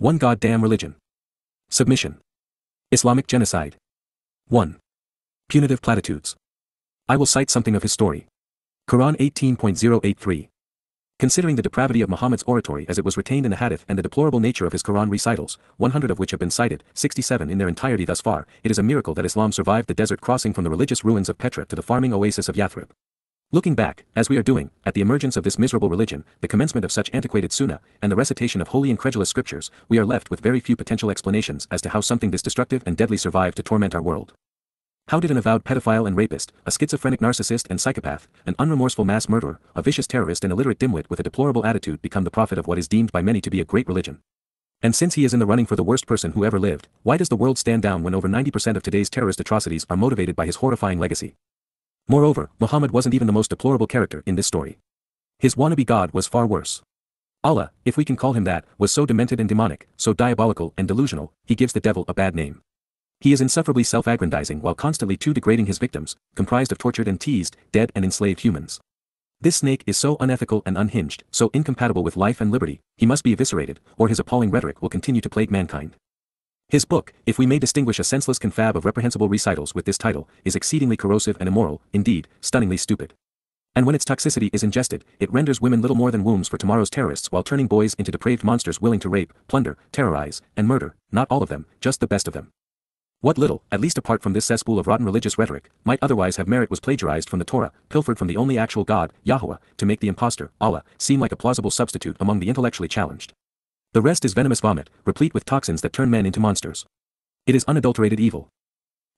One goddamn religion. Submission. Islamic genocide. 1. Punitive platitudes. I will cite something of his story. Quran 18.083. Considering the depravity of Muhammad's oratory as it was retained in the hadith and the deplorable nature of his Quran recitals, 100 of which have been cited, 67 in their entirety thus far, it is a miracle that Islam survived the desert crossing from the religious ruins of Petra to the farming oasis of Yathrib. Looking back, as we are doing, at the emergence of this miserable religion, the commencement of such antiquated sunnah, and the recitation of holy incredulous scriptures, we are left with very few potential explanations as to how something this destructive and deadly survived to torment our world. How did an avowed pedophile and rapist, a schizophrenic narcissist and psychopath, an unremorseful mass murderer, a vicious terrorist and illiterate dimwit with a deplorable attitude become the prophet of what is deemed by many to be a great religion? And since he is in the running for the worst person who ever lived, why does the world stand down when over 90% of today's terrorist atrocities are motivated by his horrifying legacy? Moreover, Muhammad wasn't even the most deplorable character in this story. His wannabe god was far worse. Allah, if we can call him that, was so demented and demonic, so diabolical and delusional, he gives the devil a bad name. He is insufferably self-aggrandizing while constantly too degrading his victims, comprised of tortured and teased, dead and enslaved humans. This snake is so unethical and unhinged, so incompatible with life and liberty, he must be eviscerated, or his appalling rhetoric will continue to plague mankind. His book, if we may distinguish a senseless confab of reprehensible recitals with this title, is exceedingly corrosive and immoral, indeed, stunningly stupid. And when its toxicity is ingested, it renders women little more than wombs for tomorrow's terrorists while turning boys into depraved monsters willing to rape, plunder, terrorize, and murder, not all of them, just the best of them. What little, at least apart from this cesspool of rotten religious rhetoric, might otherwise have merit was plagiarized from the Torah, pilfered from the only actual God, Yahweh, to make the impostor, Allah, seem like a plausible substitute among the intellectually challenged. The rest is venomous vomit, replete with toxins that turn men into monsters. It is unadulterated evil.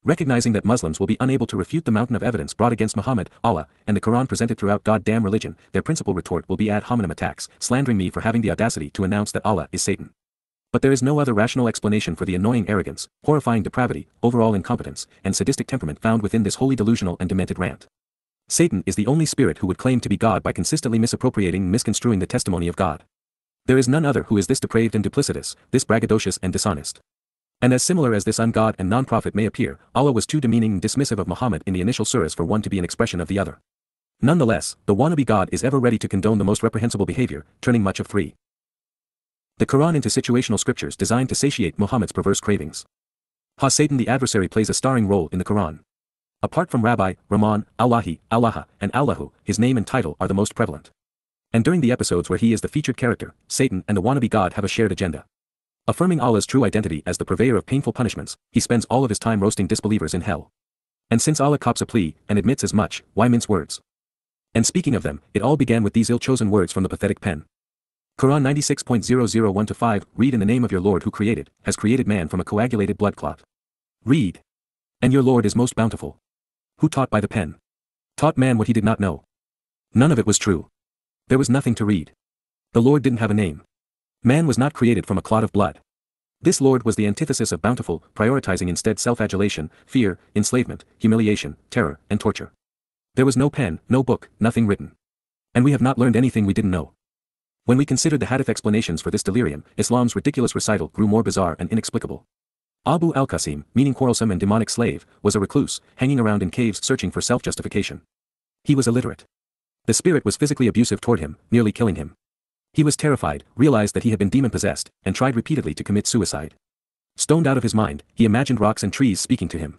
Recognizing that Muslims will be unable to refute the mountain of evidence brought against Muhammad, Allah, and the Quran presented throughout goddamn religion, their principal retort will be ad hominem attacks, slandering me for having the audacity to announce that Allah is Satan. But there is no other rational explanation for the annoying arrogance, horrifying depravity, overall incompetence, and sadistic temperament found within this wholly delusional and demented rant. Satan is the only spirit who would claim to be God by consistently misappropriating and misconstruing the testimony of God. There is none other who is this depraved and duplicitous, this braggadocious and dishonest. And as similar as this ungod and non-prophet may appear, Allah was too demeaning and dismissive of Muhammad in the initial surahs for one to be an expression of the other. Nonetheless, the wannabe God is ever ready to condone the most reprehensible behavior, turning much of three the Quran into situational scriptures designed to satiate Muhammad's perverse cravings. Ha Satan the adversary plays a starring role in the Quran. Apart from Rabbi, Rahman, Allahi, Allah, and Allahu, his name and title are the most prevalent. And during the episodes where he is the featured character, Satan and the wannabe god have a shared agenda. Affirming Allah's true identity as the purveyor of painful punishments, he spends all of his time roasting disbelievers in hell. And since Allah cops a plea, and admits as much, why mince words? And speaking of them, it all began with these ill-chosen words from the pathetic pen. Quran 96.001-5 Read in the name of your Lord who created, has created man from a coagulated blood clot. Read. And your Lord is most bountiful. Who taught by the pen? Taught man what he did not know. None of it was true. There was nothing to read. The Lord didn't have a name. Man was not created from a clot of blood. This Lord was the antithesis of bountiful, prioritizing instead self-adulation, fear, enslavement, humiliation, terror, and torture. There was no pen, no book, nothing written. And we have not learned anything we didn't know. When we considered the hadith explanations for this delirium, Islam's ridiculous recital grew more bizarre and inexplicable. Abu al-Qasim, meaning quarrelsome and demonic slave, was a recluse, hanging around in caves searching for self-justification. He was illiterate. The spirit was physically abusive toward him, nearly killing him. He was terrified, realized that he had been demon-possessed, and tried repeatedly to commit suicide. Stoned out of his mind, he imagined rocks and trees speaking to him.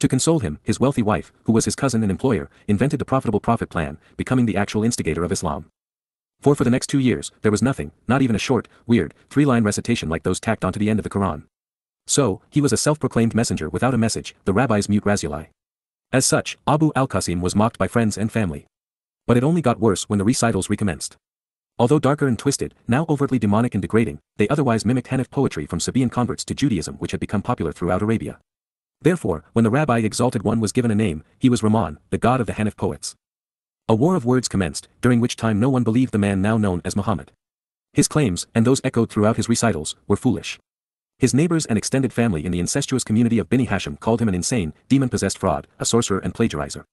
To console him, his wealthy wife, who was his cousin and employer, invented the profitable profit plan, becoming the actual instigator of Islam. For for the next two years, there was nothing, not even a short, weird, three-line recitation like those tacked onto the end of the Quran. So, he was a self-proclaimed messenger without a message, the rabbi's mute Rasulullah. As such, Abu al-Qasim was mocked by friends and family. But it only got worse when the recitals recommenced. Although darker and twisted, now overtly demonic and degrading, they otherwise mimicked Hanif poetry from Sabaean converts to Judaism which had become popular throughout Arabia. Therefore, when the rabbi exalted one was given a name, he was Rahman, the god of the Hanif poets. A war of words commenced, during which time no one believed the man now known as Muhammad. His claims, and those echoed throughout his recitals, were foolish. His neighbors and extended family in the incestuous community of Bini Hashim called him an insane, demon-possessed fraud, a sorcerer and plagiarizer.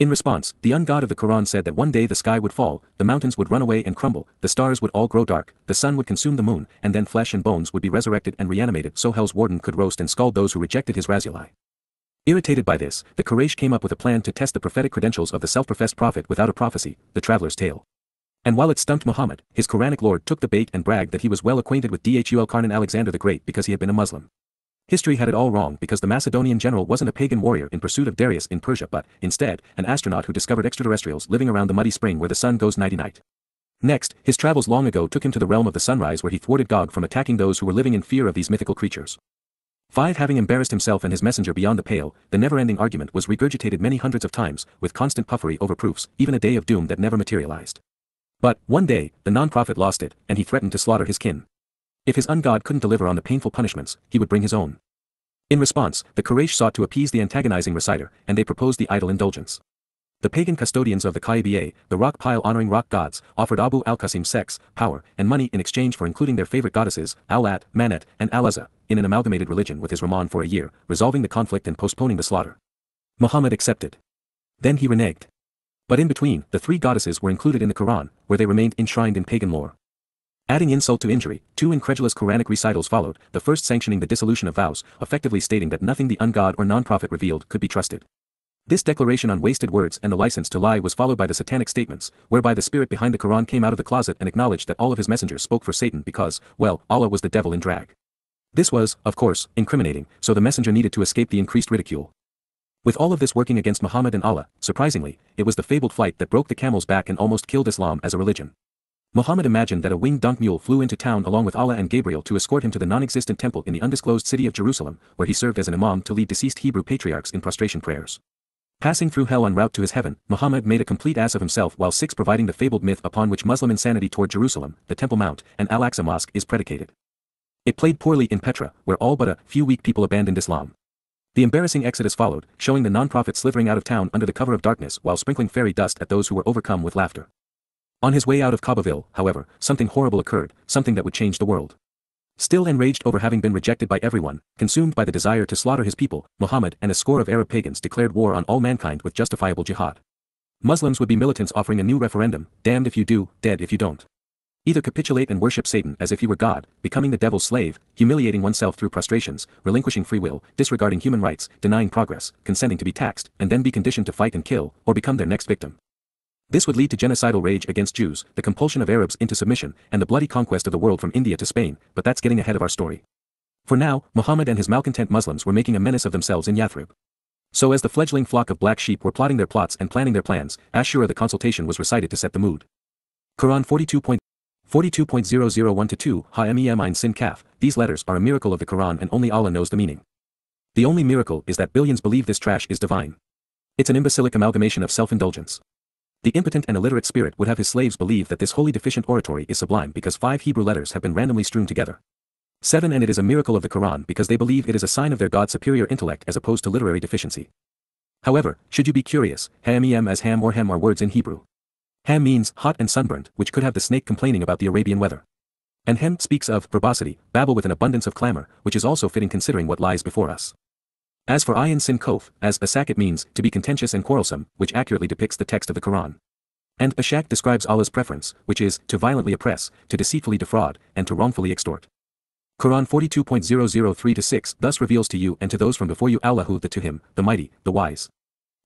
In response, the ungod of the Quran said that one day the sky would fall, the mountains would run away and crumble, the stars would all grow dark, the sun would consume the moon, and then flesh and bones would be resurrected and reanimated so hell's warden could roast and scald those who rejected his Rasulullah. Irritated by this, the Quraysh came up with a plan to test the prophetic credentials of the self-professed prophet without a prophecy, the traveler's tale. And while it stumped Muhammad, his Quranic lord took the bait and bragged that he was well acquainted with Dhul Qarnayn Alexander the Great because he had been a Muslim. History had it all wrong because the Macedonian general wasn't a pagan warrior in pursuit of Darius in Persia but, instead, an astronaut who discovered extraterrestrials living around the muddy spring where the sun goes nighty-night. Next, his travels long ago took him to the realm of the sunrise where he thwarted Gog from attacking those who were living in fear of these mythical creatures. 5. Having embarrassed himself and his messenger beyond the pale, the never-ending argument was regurgitated many hundreds of times, with constant puffery over proofs, even a day of doom that never materialized. But, one day, the non-profit lost it, and he threatened to slaughter his kin. If his ungod couldn't deliver on the painful punishments, he would bring his own. In response, the Quraysh sought to appease the antagonizing reciter, and they proposed the idol indulgence. The pagan custodians of the Kaaba, the rock pile honoring rock gods, offered Abu al-Qasim sex, power, and money in exchange for including their favorite goddesses, Al-Lat, Manat, and Al-Uzza, in an amalgamated religion with his Rahman for a year, resolving the conflict and postponing the slaughter. Muhammad accepted. Then he reneged. But in between, the three goddesses were included in the Quran, where they remained enshrined in pagan lore. Adding insult to injury, two incredulous Quranic recitals followed, the first sanctioning the dissolution of vows, effectively stating that nothing the ungod or non-prophet revealed could be trusted. This declaration on wasted words and the license to lie was followed by the satanic statements, whereby the spirit behind the Quran came out of the closet and acknowledged that all of his messengers spoke for Satan because, well, Allah was the devil in drag. This was, of course, incriminating, so the messenger needed to escape the increased ridicule. With all of this working against Muhammad and Allah, surprisingly, it was the fabled flight that broke the camel's back and almost killed Islam as a religion. Muhammad imagined that a winged dung mule flew into town along with Allah and Gabriel to escort him to the non-existent temple in the undisclosed city of Jerusalem, where he served as an imam to lead deceased Hebrew patriarchs in prostration prayers. Passing through hell en route to his heaven, Muhammad made a complete ass of himself while six providing the fabled myth upon which Muslim insanity toward Jerusalem, the Temple Mount, and Al-Aqsa Mosque is predicated. It played poorly in Petra, where all but a few weak people abandoned Islam. The embarrassing exodus followed, showing the non-prophet slithering out of town under the cover of darkness while sprinkling fairy dust at those who were overcome with laughter. On his way out of Kaabaville, however, something horrible occurred, something that would change the world. Still enraged over having been rejected by everyone, consumed by the desire to slaughter his people, Muhammad and a score of Arab pagans declared war on all mankind with justifiable jihad. Muslims would be militants offering a new referendum, damned if you do, dead if you don't. Either capitulate and worship Satan as if he were God, becoming the devil's slave, humiliating oneself through prostrations, relinquishing free will, disregarding human rights, denying progress, consenting to be taxed, and then be conditioned to fight and kill, or become their next victim. This would lead to genocidal rage against Jews, the compulsion of Arabs into submission, and the bloody conquest of the world from India to Spain, but that's getting ahead of our story. For now, Muhammad and his malcontent Muslims were making a menace of themselves in Yathrib. So as the fledgling flock of black sheep were plotting their plots and planning their plans, Ash-Shura the consultation was recited to set the mood. Quran 42. 42.001-2 Ha-Mem Sin Kaf, these letters are a miracle of the Quran and only Allah knows the meaning. The only miracle is that billions believe this trash is divine. It's an imbecilic amalgamation of self-indulgence. The impotent and illiterate spirit would have his slaves believe that this wholly deficient oratory is sublime because five Hebrew letters have been randomly strewn together. 7 And it is a miracle of the Quran because they believe it is a sign of their God's superior intellect as opposed to literary deficiency. However, should you be curious, Ham as Ham or Hem are words in Hebrew. Ham means hot and sunburnt, which could have the snake complaining about the Arabian weather. And Hem speaks of verbosity, babble with an abundance of clamor, which is also fitting considering what lies before us. As for Ayin Sin Kof, as Asak it means, to be contentious and quarrelsome, which accurately depicts the text of the Quran. And Ashak describes Allah's preference, which is, to violently oppress, to deceitfully defraud, and to wrongfully extort. Quran 42.003-6 thus reveals to you and to those from before you Allahu the to him, the mighty, the wise.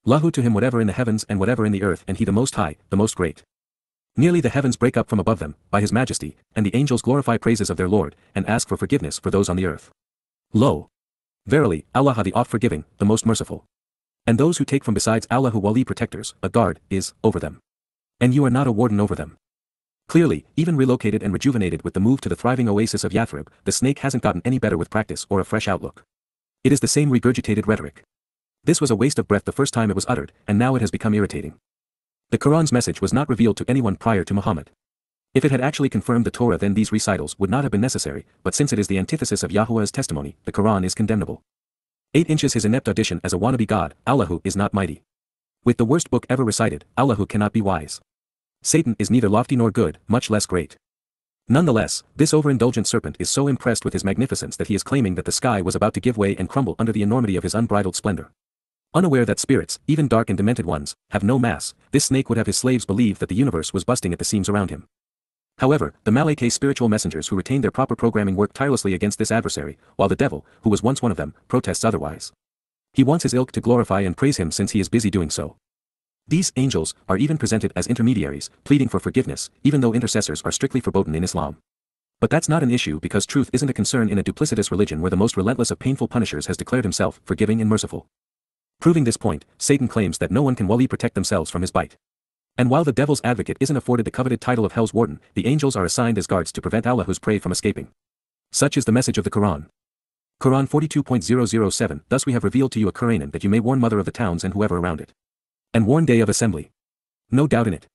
Lahu to him whatever in the heavens and whatever in the earth and he the most high, the most great. Nearly the heavens break up from above them, by his majesty, and the angels glorify praises of their Lord, and ask for forgiveness for those on the earth. Lo! Verily, Allah the oft-forgiving, the most merciful. And those who take from besides Allah who wali protectors, a guard, is, over them. And you are not a warden over them. Clearly, even relocated and rejuvenated with the move to the thriving oasis of Yathrib, the snake hasn't gotten any better with practice or a fresh outlook. It is the same regurgitated rhetoric. This was a waste of breath the first time it was uttered, and now it has become irritating. The Quran's message was not revealed to anyone prior to Muhammad. If it had actually confirmed the Torah then these recitals would not have been necessary, but since it is the antithesis of Yahweh's testimony, the Quran is condemnable. 8 inches his inept audition as a wannabe god, Allahu is not mighty. With the worst book ever recited, Allahu cannot be wise. Satan is neither lofty nor good, much less great. Nonetheless, this overindulgent serpent is so impressed with his magnificence that he is claiming that the sky was about to give way and crumble under the enormity of his unbridled splendor. Unaware that spirits, even dark and demented ones, have no mass, this snake would have his slaves believe that the universe was busting at the seams around him. However, the Malaike spiritual messengers who retain their proper programming work tirelessly against this adversary, while the devil, who was once one of them, protests otherwise. He wants his ilk to glorify and praise him since he is busy doing so. These angels are even presented as intermediaries, pleading for forgiveness, even though intercessors are strictly forbidden in Islam. But that's not an issue because truth isn't a concern in a duplicitous religion where the most relentless of painful punishers has declared himself forgiving and merciful. Proving this point, Satan claims that no one can wali protect themselves from his bite. And while the devil's advocate isn't afforded the coveted title of hell's warden, the angels are assigned as guards to prevent Allah's prey from escaping. Such is the message of the Quran. Quran 42.007 Thus we have revealed to you a Quran that you may warn mother of the towns and whoever around it. And warn day of assembly. No doubt in it.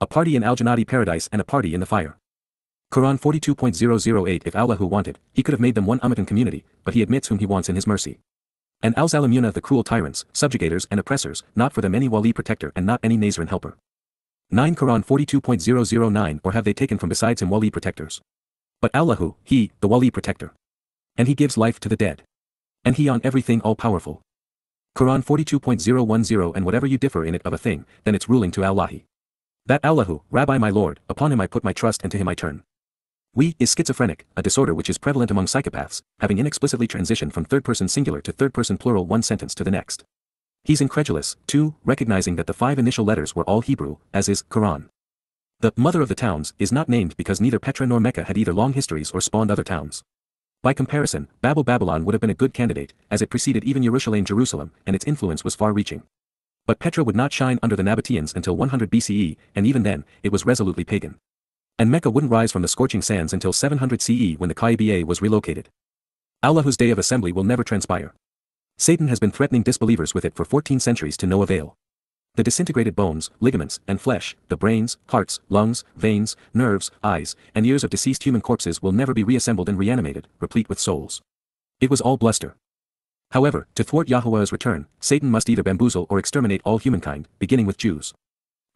A party in Al-Jannati paradise and a party in the fire. Quran 42.008 If Allah who wanted, he could have made them one Ummatan community, but he admits whom he wants in his mercy. And Al-Zalimuna the cruel tyrants, subjugators and oppressors, not for them any wali protector and not any Nazarene helper. 9 Quran 42.009 Or have they taken from besides him wali protectors? But Allahu, he, the wali protector. And he gives life to the dead. And he on everything all-powerful. Quran 42.010 And whatever you differ in it of a thing, then it's ruling to Allahi. That Allahu, Rabbi my Lord, upon him I put my trust and to him I turn. We is schizophrenic, a disorder which is prevalent among psychopaths, having inexplicitly transitioned from third-person singular to third-person plural one sentence to the next. He's incredulous, too, recognizing that the five initial letters were all Hebrew, as is Quran. The mother of the towns is not named because neither Petra nor Mecca had either long histories or spawned other towns. By comparison, Babel Babylon would have been a good candidate, as it preceded even Jerusalem Jerusalem, and its influence was far-reaching. But Petra would not shine under the Nabateans until 100 BCE, and even then, it was resolutely pagan. And Mecca wouldn't rise from the scorching sands until 700 CE when the Kaaba was relocated. Allah's day of assembly will never transpire. Satan has been threatening disbelievers with it for 14 centuries to no avail. The disintegrated bones, ligaments, and flesh, the brains, hearts, lungs, veins, nerves, eyes, and ears of deceased human corpses will never be reassembled and reanimated, replete with souls. It was all bluster. However, to thwart Yahweh's return, Satan must either bamboozle or exterminate all humankind, beginning with Jews.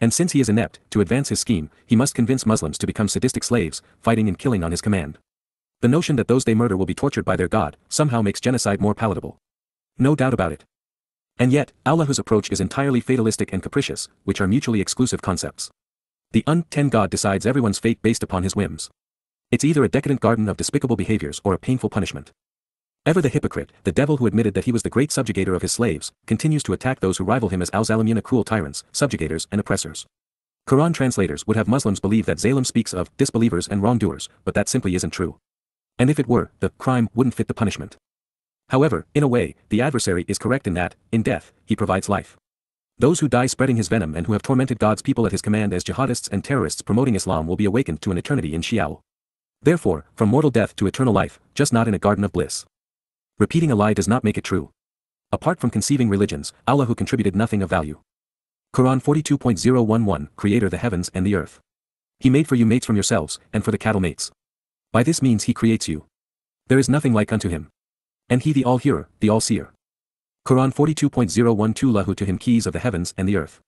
And since he is inept, to advance his scheme, he must convince Muslims to become sadistic slaves, fighting and killing on his command. The notion that those they murder will be tortured by their God, somehow makes genocide more palatable. No doubt about it. And yet, Allah's approach is entirely fatalistic and capricious, which are mutually exclusive concepts. The un-ten God decides everyone's fate based upon his whims. It's either a decadent garden of despicable behaviors or a painful punishment. Ever the hypocrite, the devil who admitted that he was the great subjugator of his slaves, continues to attack those who rival him as al-Zalimuna cruel tyrants, subjugators and oppressors. Quran translators would have Muslims believe that Zalim speaks of disbelievers and wrongdoers, but that simply isn't true. And if it were, the crime wouldn't fit the punishment. However, in a way, the adversary is correct in that, in death, he provides life. Those who die spreading his venom and who have tormented God's people at his command as jihadists and terrorists promoting Islam will be awakened to an eternity in Sheol. Therefore, from mortal death to eternal life, just not in a garden of bliss. Repeating a lie does not make it true. Apart from conceiving religions, Allah who contributed nothing of value. Quran 42.011 Creator the heavens and the earth. He made for you mates from yourselves, and for the cattle mates. By this means he creates you. There is nothing like unto him. And he the all-hearer, the all-seer. Quran 42.012 Lahu to him keys of the heavens and the earth.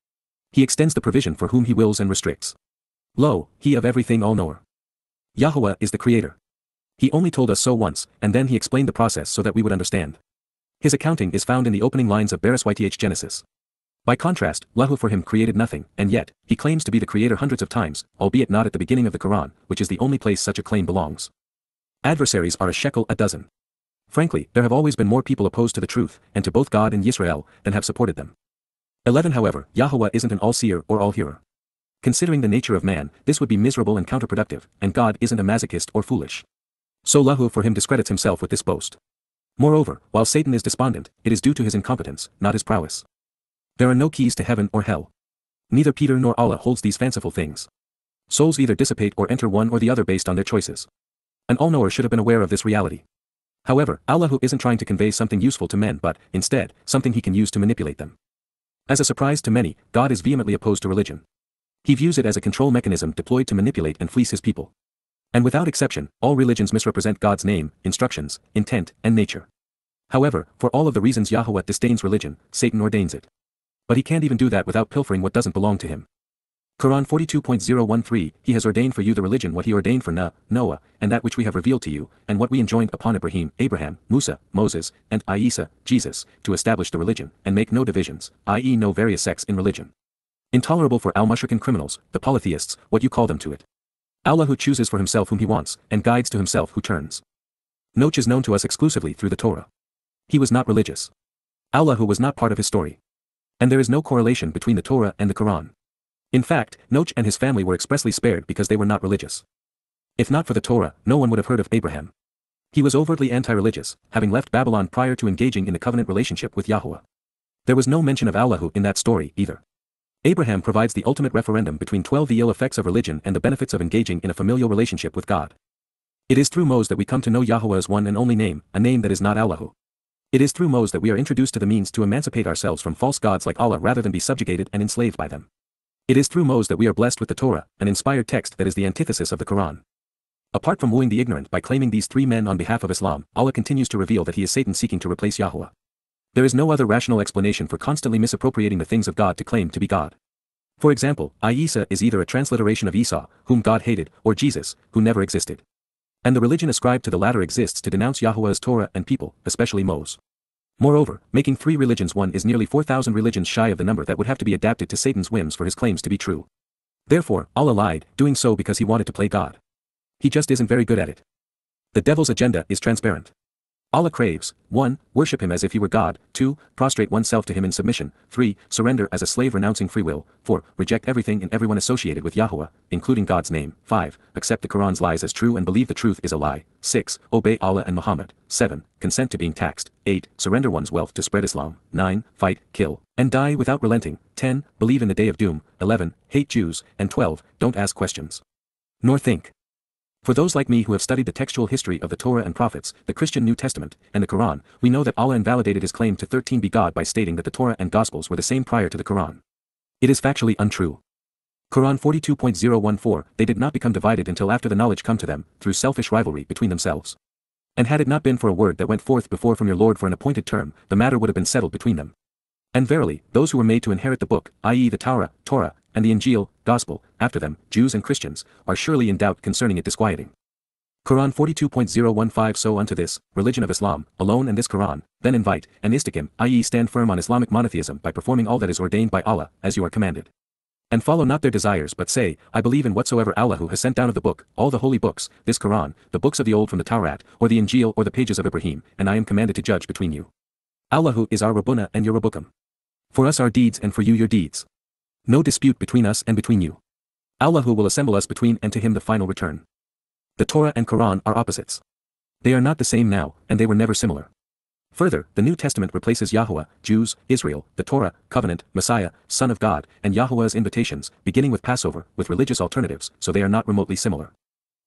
He extends the provision for whom he wills and restricts. Lo, he of everything all-knower. Yahweh is the creator. He only told us so once, and then he explained the process so that we would understand. His accounting is found in the opening lines of Bereshit Genesis. By contrast, Lahu for him created nothing, and yet, he claims to be the creator hundreds of times, albeit not at the beginning of the Quran, which is the only place such a claim belongs. Adversaries are a shekel a dozen. Frankly, there have always been more people opposed to the truth, and to both God and Israel, than have supported them. 11 However, Yahweh isn't an all-seer or all-hearer. Considering the nature of man, this would be miserable and counterproductive, and God isn't a masochist or foolish. So Lahu for him discredits himself with this boast. Moreover, while Satan is despondent, it is due to his incompetence, not his prowess. There are no keys to heaven or hell. Neither Peter nor Allah holds these fanciful things. Souls either dissipate or enter one or the other based on their choices. An all-knower should have been aware of this reality. However, Allahu isn't trying to convey something useful to men but, instead, something he can use to manipulate them. As a surprise to many, God is vehemently opposed to religion. He views it as a control mechanism deployed to manipulate and fleece his people. And without exception, all religions misrepresent God's name, instructions, intent, and nature. However, for all of the reasons Yahweh disdains religion, Satan ordains it. But he can't even do that without pilfering what doesn't belong to him. Quran 42.013 He has ordained for you the religion what he ordained for Nuh, Noah, and that which we have revealed to you, and what we enjoined upon Ibrahim, Abraham, Musa, Moses, and Isa, Jesus, to establish the religion, and make no divisions, i.e. no various sects in religion. Intolerable for al-Mushrikin criminals, the polytheists, what you call them to it. Allah who chooses for himself whom he wants, and guides to himself who turns. Noach is known to us exclusively through the Torah. He was not religious. Allah who was not part of his story. And there is no correlation between the Torah and the Quran. In fact, Noach and his family were expressly spared because they were not religious. If not for the Torah, no one would have heard of Abraham. He was overtly anti-religious, having left Babylon prior to engaging in the covenant relationship with Yahweh. There was no mention of Allahu in that story, either. Abraham provides the ultimate referendum between 12 the ill effects of religion and the benefits of engaging in a familial relationship with God. It is through Moses that we come to know Yahweh as one and only name, a name that is not Allahu. It is through Moses that we are introduced to the means to emancipate ourselves from false gods like Allah rather than be subjugated and enslaved by them. It is through Moses that we are blessed with the Torah, an inspired text that is the antithesis of the Quran. Apart from wooing the ignorant by claiming these three men on behalf of Islam, Allah continues to reveal that he is Satan seeking to replace Yahweh. There is no other rational explanation for constantly misappropriating the things of God to claim to be God. For example, Isa is either a transliteration of Esau, whom God hated, or Jesus, who never existed. And the religion ascribed to the latter exists to denounce Yahweh's Torah and people, especially Moses. Moreover, making three religions one is nearly 4,000 religions shy of the number that would have to be adapted to Satan's whims for his claims to be true. Therefore, Allah lied, doing so because he wanted to play God. He just isn't very good at it. The devil's agenda is transparent. Allah craves, 1. Worship him as if he were God, 2. Prostrate oneself to him in submission, 3. Surrender as a slave renouncing free will, 4. Reject everything and everyone associated with Yahweh, including God's name, 5. Accept the Quran's lies as true and believe the truth is a lie, 6. Obey Allah and Muhammad, 7. Consent to being taxed, 8. Surrender one's wealth to spread Islam, 9. Fight, kill, and die without relenting, 10. Believe in the day of doom, 11. Hate Jews, and 12. Don't ask questions. Nor think. For those like me who have studied the textual history of the Torah and prophets, the Christian New Testament, and the Quran, we know that Allah invalidated his claim to 13 be God by stating that the Torah and Gospels were the same prior to the Quran. It is factually untrue. Quran 42.014 They did not become divided until after the knowledge come to them, through selfish rivalry between themselves. And had it not been for a word that went forth before from your Lord for an appointed term, the matter would have been settled between them. And verily, those who were made to inherit the book, i.e. the Torah, Torah, and the Injil, Gospel, after them, Jews and Christians, are surely in doubt concerning it disquieting. Quran 42.015 So unto this, religion of Islam, alone and this Quran, then invite, and istiqim, i.e. stand firm on Islamic monotheism by performing all that is ordained by Allah, as you are commanded. And follow not their desires but say, I believe in whatsoever Allah who has sent down of the book, all the holy books, this Quran, the books of the old from the Taurat, or the Injil or the pages of Ibrahim, and I am commanded to judge between you. Allahu is our Rabbuna and your Rabbukum. For us our deeds and for you your deeds. No dispute between us and between you. Allah who will assemble us between and to him the final return. The Torah and Quran are opposites. They are not the same now, and they were never similar. Further, the New Testament replaces Yahweh, Jews, Israel, the Torah, Covenant, Messiah, Son of God, and Yahweh's invitations, beginning with Passover, with religious alternatives, so they are not remotely similar.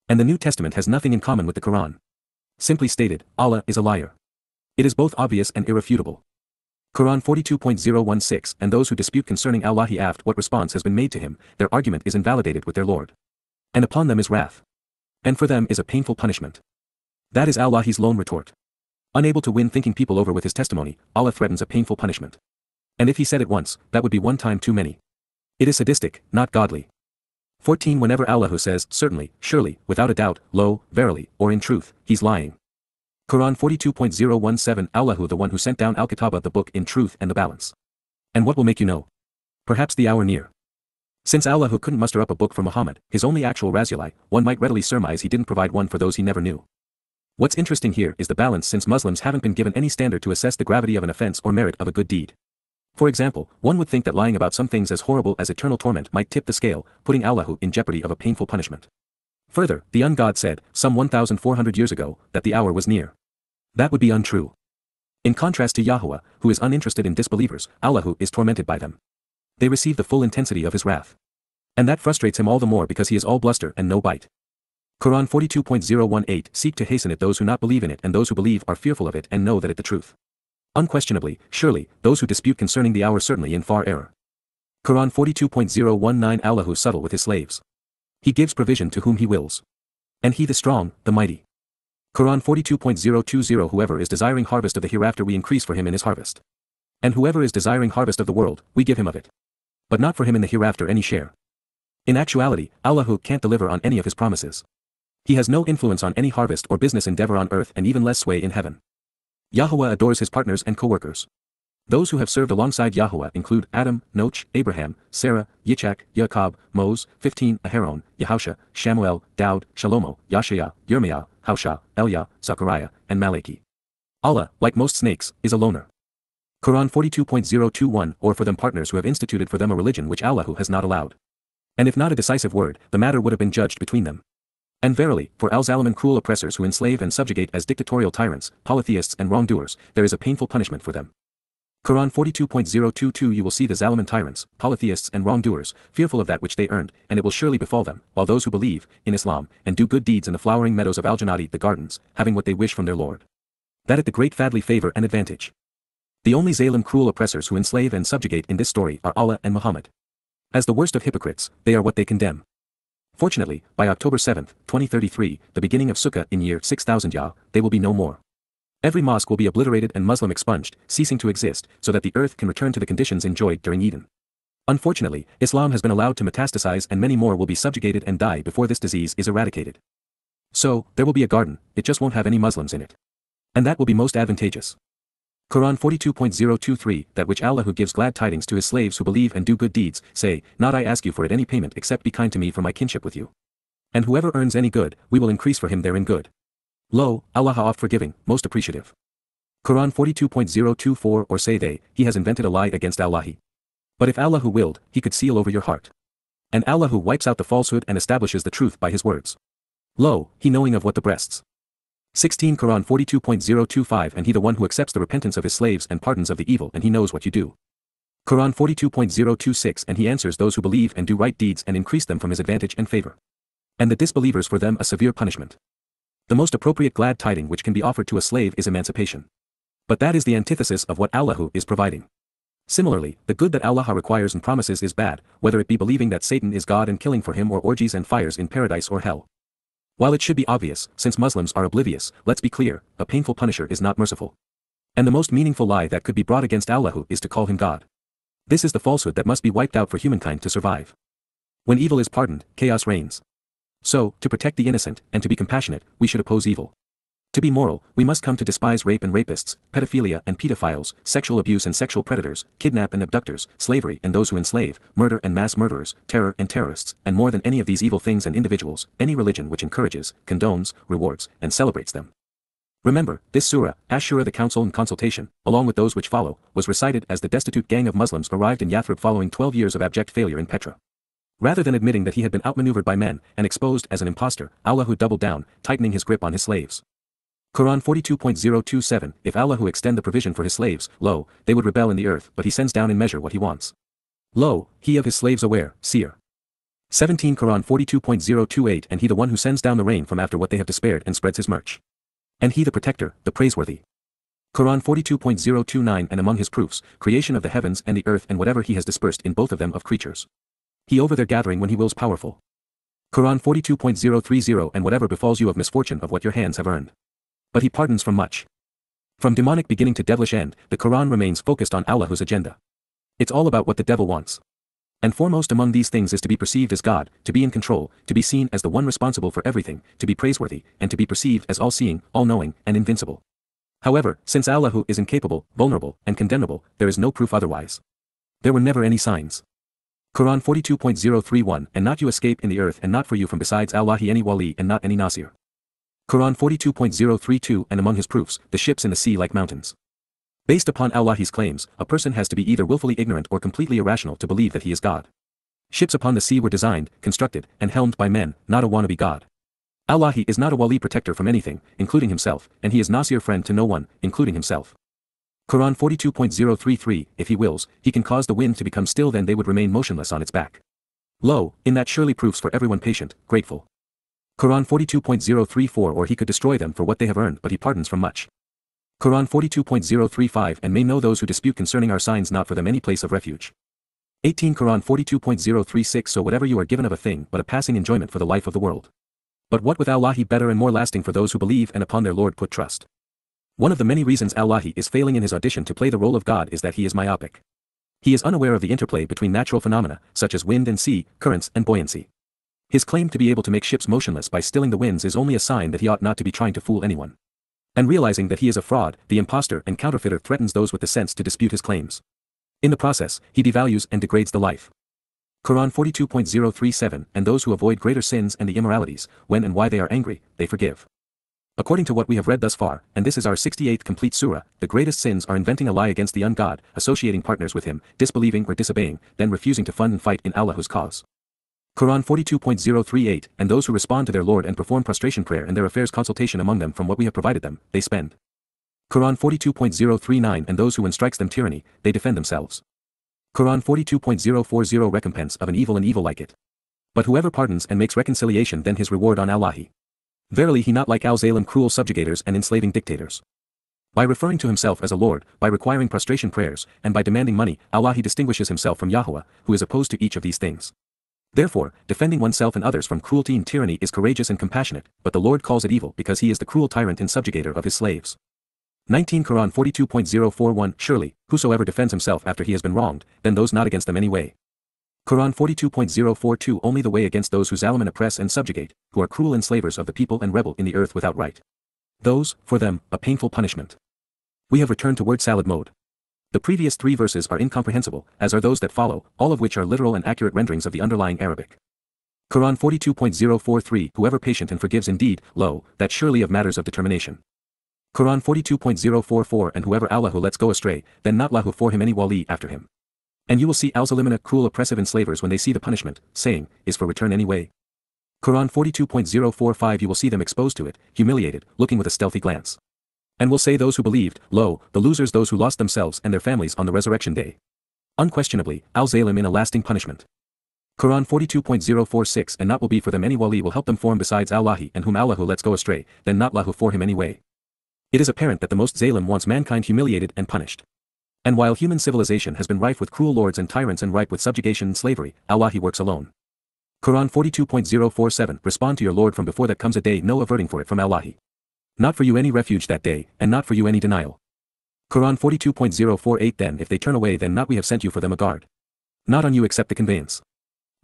And the New Testament has nothing in common with the Quran. Simply stated, Allah is a liar. It is both obvious and irrefutable. Quran 42.016 And those who dispute concerning Allahi aft what response has been made to him, their argument is invalidated with their Lord. And upon them is wrath. And for them is a painful punishment. That is Allah's lone retort. Unable to win thinking people over with his testimony, Allah threatens a painful punishment. And if he said it once, that would be one time too many. It is sadistic, not godly. 14 Whenever Allah says, certainly, surely, without a doubt, lo, verily, or in truth, he's lying. Quran 42.017 Allahu the one who sent down Al-Kitabah the book in truth and the balance. And what will make you know? Perhaps the hour near. Since Allahu couldn't muster up a book for Muhammad, his only actual Rasulai, one might readily surmise he didn't provide one for those he never knew. What's interesting here is the balance since Muslims haven't been given any standard to assess the gravity of an offense or merit of a good deed. For example, one would think that lying about some things as horrible as eternal torment might tip the scale, putting Allahu in jeopardy of a painful punishment. Further, the ungod said, some 1,400 years ago, that the hour was near. That would be untrue. In contrast to Yahweh, who is uninterested in disbelievers, Allahu is tormented by them. They receive the full intensity of his wrath. And that frustrates him all the more because he is all bluster and no bite. Quran 42.018 Seek to hasten it those who not believe in it and those who believe are fearful of it and know that it the truth. Unquestionably, surely, those who dispute concerning the hour certainly in far error. Quran 42.019 Allahu subtle with his slaves. He gives provision to whom he wills. And he the strong, the mighty. Quran 42.020 Whoever is desiring harvest of the hereafter we increase for him in his harvest. And whoever is desiring harvest of the world, we give him of it. But not for him in the hereafter any share. In actuality, Allahu can't deliver on any of his promises. He has no influence on any harvest or business endeavor on earth and even less sway in heaven. Yahweh adores his partners and co-workers. Those who have served alongside Yahweh include Adam, Noach, Abraham, Sarah, Yitzhak, Jacob, Moses, 15, Aharon, Yahusha, Shamuel, Daud, Shalomo, Yashaya, Yirmiah, Hausha, Elia, Zachariah, and Malachi. Allah, like most snakes, is a loner. Quran 42.021 or for them partners who have instituted for them a religion which Allah has not allowed. And if not a decisive word, the matter would have been judged between them. And verily, for al-Zaliman cruel oppressors who enslave and subjugate as dictatorial tyrants, polytheists and wrongdoers, there is a painful punishment for them. Quran 42.022 You will see the Zaliman tyrants, polytheists and wrongdoers, fearful of that which they earned, and it will surely befall them, while those who believe, in Islam, and do good deeds in the flowering meadows of Al-Jannati the gardens, having what they wish from their Lord. That at the great fadli favor and advantage. The only Zalim cruel oppressors who enslave and subjugate in this story are Allah and Muhammad. As the worst of hypocrites, they are what they condemn. Fortunately, by October 7, 2033, the beginning of Sukkah in year 6000 Yah, they will be no more. Every mosque will be obliterated and Muslim expunged, ceasing to exist, so that the earth can return to the conditions enjoyed during Eden. Unfortunately, Islam has been allowed to metastasize and many more will be subjugated and die before this disease is eradicated. So, there will be a garden, it just won't have any Muslims in it. And that will be most advantageous. Quran 42.023 That which Allah who gives glad tidings to his slaves who believe and do good deeds, say, Not I ask you for it any payment except be kind to me for my kinship with you. And whoever earns any good, we will increase for him therein good. Lo, Allah oft forgiving, most appreciative. Quran 42.024 Or say they, He has invented a lie against Allah. But if Allah who willed, He could seal over your heart. And Allah who wipes out the falsehood and establishes the truth by His words. Lo, He knowing of what the breasts 16 Quran 42.025 And he the one who accepts the repentance of his slaves and pardons of the evil and he knows what you do. Quran 42.026 And he answers those who believe and do right deeds and increase them from his advantage and favor. And the disbelievers for them a severe punishment. The most appropriate glad tiding which can be offered to a slave is emancipation. But that is the antithesis of what Allahu is providing. Similarly, the good that Allah requires and promises is bad, whether it be believing that Satan is God and killing for him or orgies and fires in paradise or hell. While it should be obvious, since Muslims are oblivious, let's be clear, a painful punisher is not merciful. And the most meaningful lie that could be brought against Allah is to call him God. This is the falsehood that must be wiped out for humankind to survive. When evil is pardoned, chaos reigns. So, to protect the innocent, and to be compassionate, we should oppose evil. To be moral, we must come to despise rape and rapists, pedophilia and pedophiles, sexual abuse and sexual predators, kidnap and abductors, slavery and those who enslave, murder and mass murderers, terror and terrorists, and more than any of these evil things and individuals, any religion which encourages, condones, rewards, and celebrates them. Remember, this surah, Ash-Shura the council and consultation, along with those which follow, was recited as the destitute gang of Muslims arrived in Yathrib following 12 years of abject failure in Petra. Rather than admitting that he had been outmaneuvered by men and exposed as an impostor, Allah who doubled down, tightening his grip on his slaves. Quran 42.027 If Allah who extend the provision for his slaves, lo, they would rebel in the earth but he sends down in measure what he wants. Lo, he of his slaves aware, seer. 17 Quran 42.028 And he the one who sends down the rain from after what they have despaired and spreads his merch. And he the protector, the praiseworthy. Quran 42.029 And among his proofs, creation of the heavens and the earth and whatever he has dispersed in both of them of creatures. He over their gathering when he wills powerful. Quran 42.030 And whatever befalls you of misfortune of what your hands have earned. But he pardons from much. From demonic beginning to devilish end, the Quran remains focused on Allah's agenda. It's all about what the devil wants. And foremost among these things is to be perceived as God, to be in control, to be seen as the one responsible for everything, to be praiseworthy, and to be perceived as all-seeing, all-knowing, and invincible. However, since Allahu is incapable, vulnerable, and condemnable, there is no proof otherwise. There were never any signs. Quran 42.031 And not you escape in the earth and not for you from besides Allah any wali and not any nasir. Quran 42.032 and among his proofs, the ships in the sea like mountains. Based upon Allah's claims, a person has to be either willfully ignorant or completely irrational to believe that he is God. Ships upon the sea were designed, constructed, and helmed by men, not a wannabe God. Allah is not a wali protector from anything, including himself, and he is Nasir friend to no one, including himself. Quran 42.033 If he wills, he can cause the wind to become still then they would remain motionless on its back. Lo, in that surely proofs for everyone patient, grateful. Quran 42.034 Or he could destroy them for what they have earned but he pardons from much. Quran 42.035 And may know those who dispute concerning our signs not for them any place of refuge. 18 Quran 42.036 So whatever you are given of a thing but a passing enjoyment for the life of the world. But what with Allah he better and more lasting for those who believe and upon their Lord put trust. One of the many reasons Allah is failing in his audition to play the role of God is that he is myopic. He is unaware of the interplay between natural phenomena, such as wind and sea, currents and buoyancy. His claim to be able to make ships motionless by stilling the winds is only a sign that he ought not to be trying to fool anyone. And realizing that he is a fraud, the impostor and counterfeiter threatens those with the sense to dispute his claims. In the process, he devalues and degrades the life. Quran 42.037 And those who avoid greater sins and the immoralities, when and why they are angry, they forgive. According to what we have read thus far, and this is our 68th complete surah, the greatest sins are inventing a lie against the ungod, associating partners with him, disbelieving or disobeying, then refusing to fund and fight in Allah's cause. Quran 42.038 And those who respond to their Lord and perform prostration prayer and their affairs consultation among them from what we have provided them, they spend. Quran 42.039 And those who when strikes them tyranny, they defend themselves. Quran 42.040 Recompense of an evil and evil like it. But whoever pardons and makes reconciliation then his reward on Allahi. Verily he not like Al-Zalim cruel subjugators and enslaving dictators. By referring to himself as a lord, by requiring prostration prayers, and by demanding money, Allahi distinguishes himself from Yahweh, who is opposed to each of these things. Therefore, defending oneself and others from cruelty and tyranny is courageous and compassionate, but the Lord calls it evil because he is the cruel tyrant and subjugator of his slaves. 19 Quran 42.041 Surely, whosoever defends himself after he has been wronged, then those not against them any way. Quran 42.042 Only the way against those who zalim oppress and subjugate, who are cruel enslavers of the people and rebel in the earth without right. Those, for them, a painful punishment. We have returned to word salad mode. The previous three verses are incomprehensible, as are those that follow, all of which are literal and accurate renderings of the underlying Arabic. Quran 42.043 Whoever patient and forgives indeed, lo, that surely of matters of determination. Quran 42.044 And whoever Allahu lets go astray, then not Lahu for him any wali after him. And you will see Al-Zalimina cruel oppressive enslavers when they see the punishment, saying, is for return anyway. Quran 42.045 You will see them exposed to it, humiliated, looking with a stealthy glance. And will say those who believed, lo, the losers those who lost themselves and their families on the resurrection day. Unquestionably, Al-Zalim in a lasting punishment. Quran 42.046 And not will be for them any wali will help them form besides Allahi and whom Allahu lets go astray, then not lahu for him anyway. It is apparent that the most Zalim wants mankind humiliated and punished. And while human civilization has been rife with cruel lords and tyrants and ripe with subjugation and slavery, Allah he works alone. Quran 42.047 Respond to your Lord from before that comes a day no averting for it from Allah. Not for you any refuge that day, and not for you any denial. Quran 42.048 Then if they turn away then not we have sent you for them a guard. Not on you except the conveyance.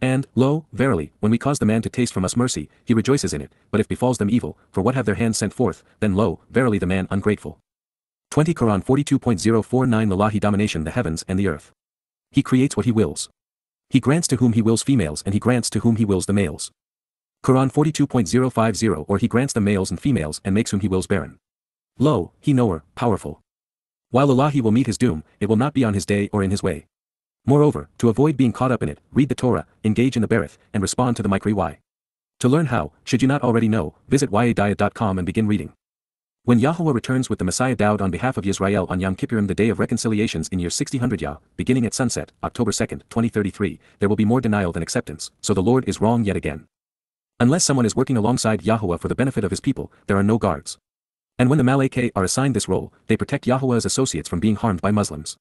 And, lo, verily, when we cause the man to taste from us mercy, he rejoices in it, but if befalls them evil, for what have their hands sent forth, then lo, verily the man ungrateful. 20 Quran 42.049 Allahi domination the heavens and the earth. He creates what he wills. He grants to whom he wills females and he grants to whom he wills the males. Quran 42.050 Or he grants the males and females and makes whom he wills barren. Lo, he knower, powerful. While Allahi will meet his doom, it will not be on his day or in his way. Moreover, to avoid being caught up in it, read the Torah, engage in the Berith, and respond to the Mikri Y. To learn how, should you not already know, visit yadayah.com and begin reading. When Yahweh returns with the Messiah Daud on behalf of Israel on Yom Kippurim the day of reconciliations in year 6000 Yah, beginning at sunset, October 2, 2033, there will be more denial than acceptance, so the Lord is wrong yet again. Unless someone is working alongside Yahweh for the benefit of his people, there are no guards. And when the Malaike are assigned this role, they protect Yahweh's associates from being harmed by Muslims.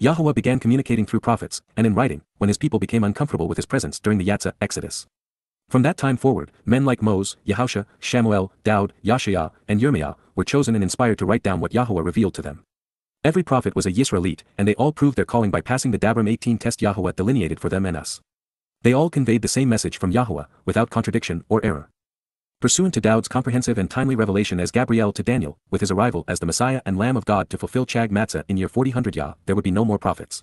Yahweh began communicating through prophets, and in writing, when his people became uncomfortable with his presence during the Yatzah Exodus. From that time forward, men like Moses, Yahusha, Shamuel, Daud, Yashaya, and Yirmiah were chosen and inspired to write down what Yahweh revealed to them. Every prophet was a Yisraelite, and they all proved their calling by passing the Dabram 18 test Yahweh delineated for them and us. They all conveyed the same message from Yahweh, without contradiction or error. Pursuant to Daud's comprehensive and timely revelation as Gabriel to Daniel, with his arrival as the Messiah and Lamb of God to fulfill Chag Matzah in year 4000 Yah, there would be no more prophets.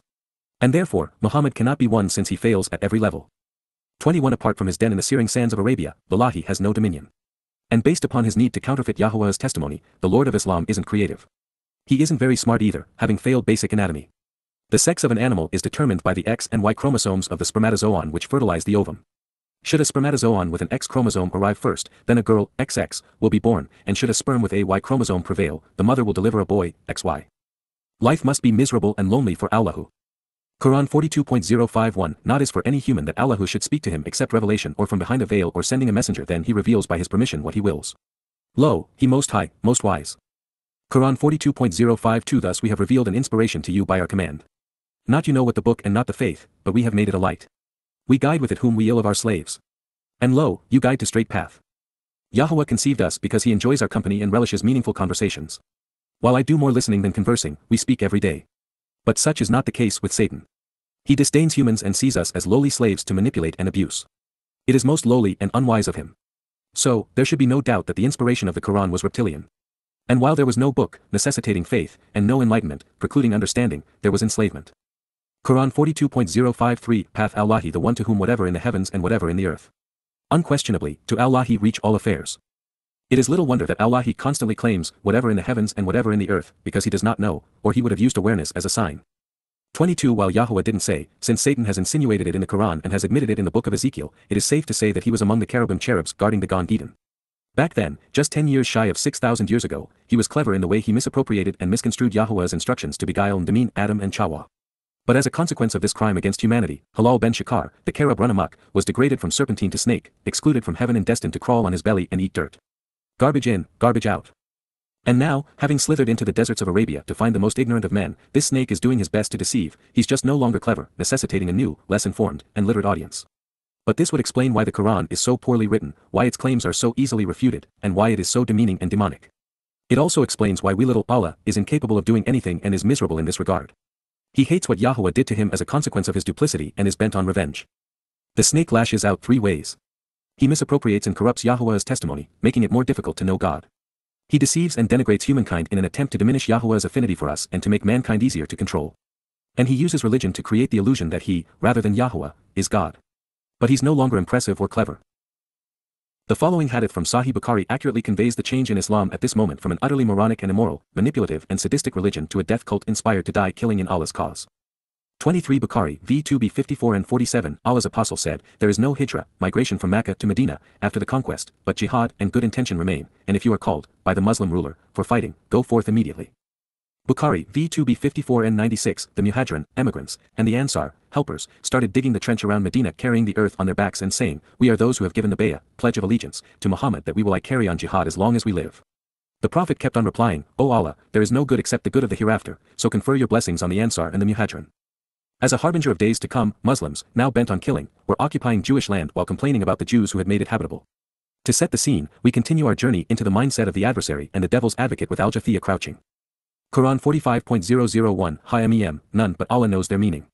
And therefore, Muhammad cannot be one since he fails at every level. 21 Apart from his den in the searing sands of Arabia, Wallahi has no dominion. And based upon his need to counterfeit Yahweh's testimony, the Lord of Islam isn't creative. He isn't very smart either, having failed basic anatomy. The sex of an animal is determined by the X and Y chromosomes of the spermatozoon which fertilize the ovum. Should a spermatozoon with an X chromosome arrive first, then a girl, XX, will be born, and should a sperm with a Y chromosome prevail, the mother will deliver a boy, XY. Life must be miserable and lonely for Allahu. Quran 42.051 Not is for any human that Allahu should speak to him except revelation or from behind a veil or sending a messenger then he reveals by his permission what he wills. Lo, he most high, most wise. Quran 42.052 Thus we have revealed an inspiration to you by our command. Not you know what the book and not the faith, but we have made it a light. We guide with it whom we ill of our slaves. And lo, you guide to straight path. Yahweh conceived us because he enjoys our company and relishes meaningful conversations. While I do more listening than conversing, we speak every day. But such is not the case with Satan. He disdains humans and sees us as lowly slaves to manipulate and abuse. It is most lowly and unwise of him. So, there should be no doubt that the inspiration of the Quran was reptilian. And while there was no book, necessitating faith, and no enlightenment, precluding understanding, there was enslavement. Quran 42.053 Path Allahi the one to whom whatever in the heavens and whatever in the earth. Unquestionably, to Allahi reach all affairs. It is little wonder that Allah he constantly claims, whatever in the heavens and whatever in the earth, because he does not know, or he would have used awareness as a sign. 22 While Yahweh didn't say, since Satan has insinuated it in the Quran and has admitted it in the book of Ezekiel, it is safe to say that he was among the cherubim cherubs guarding the Gan Eden. Back then, just 10 years shy of 6,000 years ago, he was clever in the way he misappropriated and misconstrued Yahweh's instructions to beguile and demean Adam and Chawa. But as a consequence of this crime against humanity, Halal ben Shakar, the cherub run amok, was degraded from serpentine to snake, excluded from heaven and destined to crawl on his belly and eat dirt. Garbage in, garbage out. And now, having slithered into the deserts of Arabia to find the most ignorant of men, this snake is doing his best to deceive, he's just no longer clever, necessitating a new, less informed, and literate audience. But this would explain why the Quran is so poorly written, why its claims are so easily refuted, and why it is so demeaning and demonic. It also explains why wee little Allah is incapable of doing anything and is miserable in this regard. He hates what Yahweh did to him as a consequence of his duplicity and is bent on revenge. The snake lashes out three ways. He misappropriates and corrupts Yahweh's testimony, making it more difficult to know God. He deceives and denigrates humankind in an attempt to diminish Yahweh's affinity for us and to make mankind easier to control. And he uses religion to create the illusion that he, rather than Yahweh, is God. But he's no longer impressive or clever. The following hadith from Sahih Bukhari accurately conveys the change in Islam at this moment from an utterly moronic and immoral, manipulative and sadistic religion to a death cult inspired to die killing in Allah's cause. 23 Bukhari, v2b 54 and 47 Allah's apostle said, There is no hijrah, migration from Mecca to Medina, after the conquest, but jihad and good intention remain, and if you are called, by the Muslim ruler, for fighting, go forth immediately. Bukhari, v2b 54 and 96 The Muhajirin, emigrants, and the Ansar, helpers, started digging the trench around Medina carrying the earth on their backs and saying, We are those who have given the bay'ah, pledge of allegiance, to Muhammad that we will I carry on jihad as long as we live. The Prophet kept on replying, O Allah, there is no good except the good of the hereafter, so confer your blessings on the Ansar and the Muhajirin. As a harbinger of days to come, Muslims, now bent on killing, were occupying Jewish land while complaining about the Jews who had made it habitable. To set the scene, we continue our journey into the mindset of the adversary and the devil's advocate with Al-Jathiyah crouching. Quran 45.001 Hi-Mem, none but Allah knows their meaning.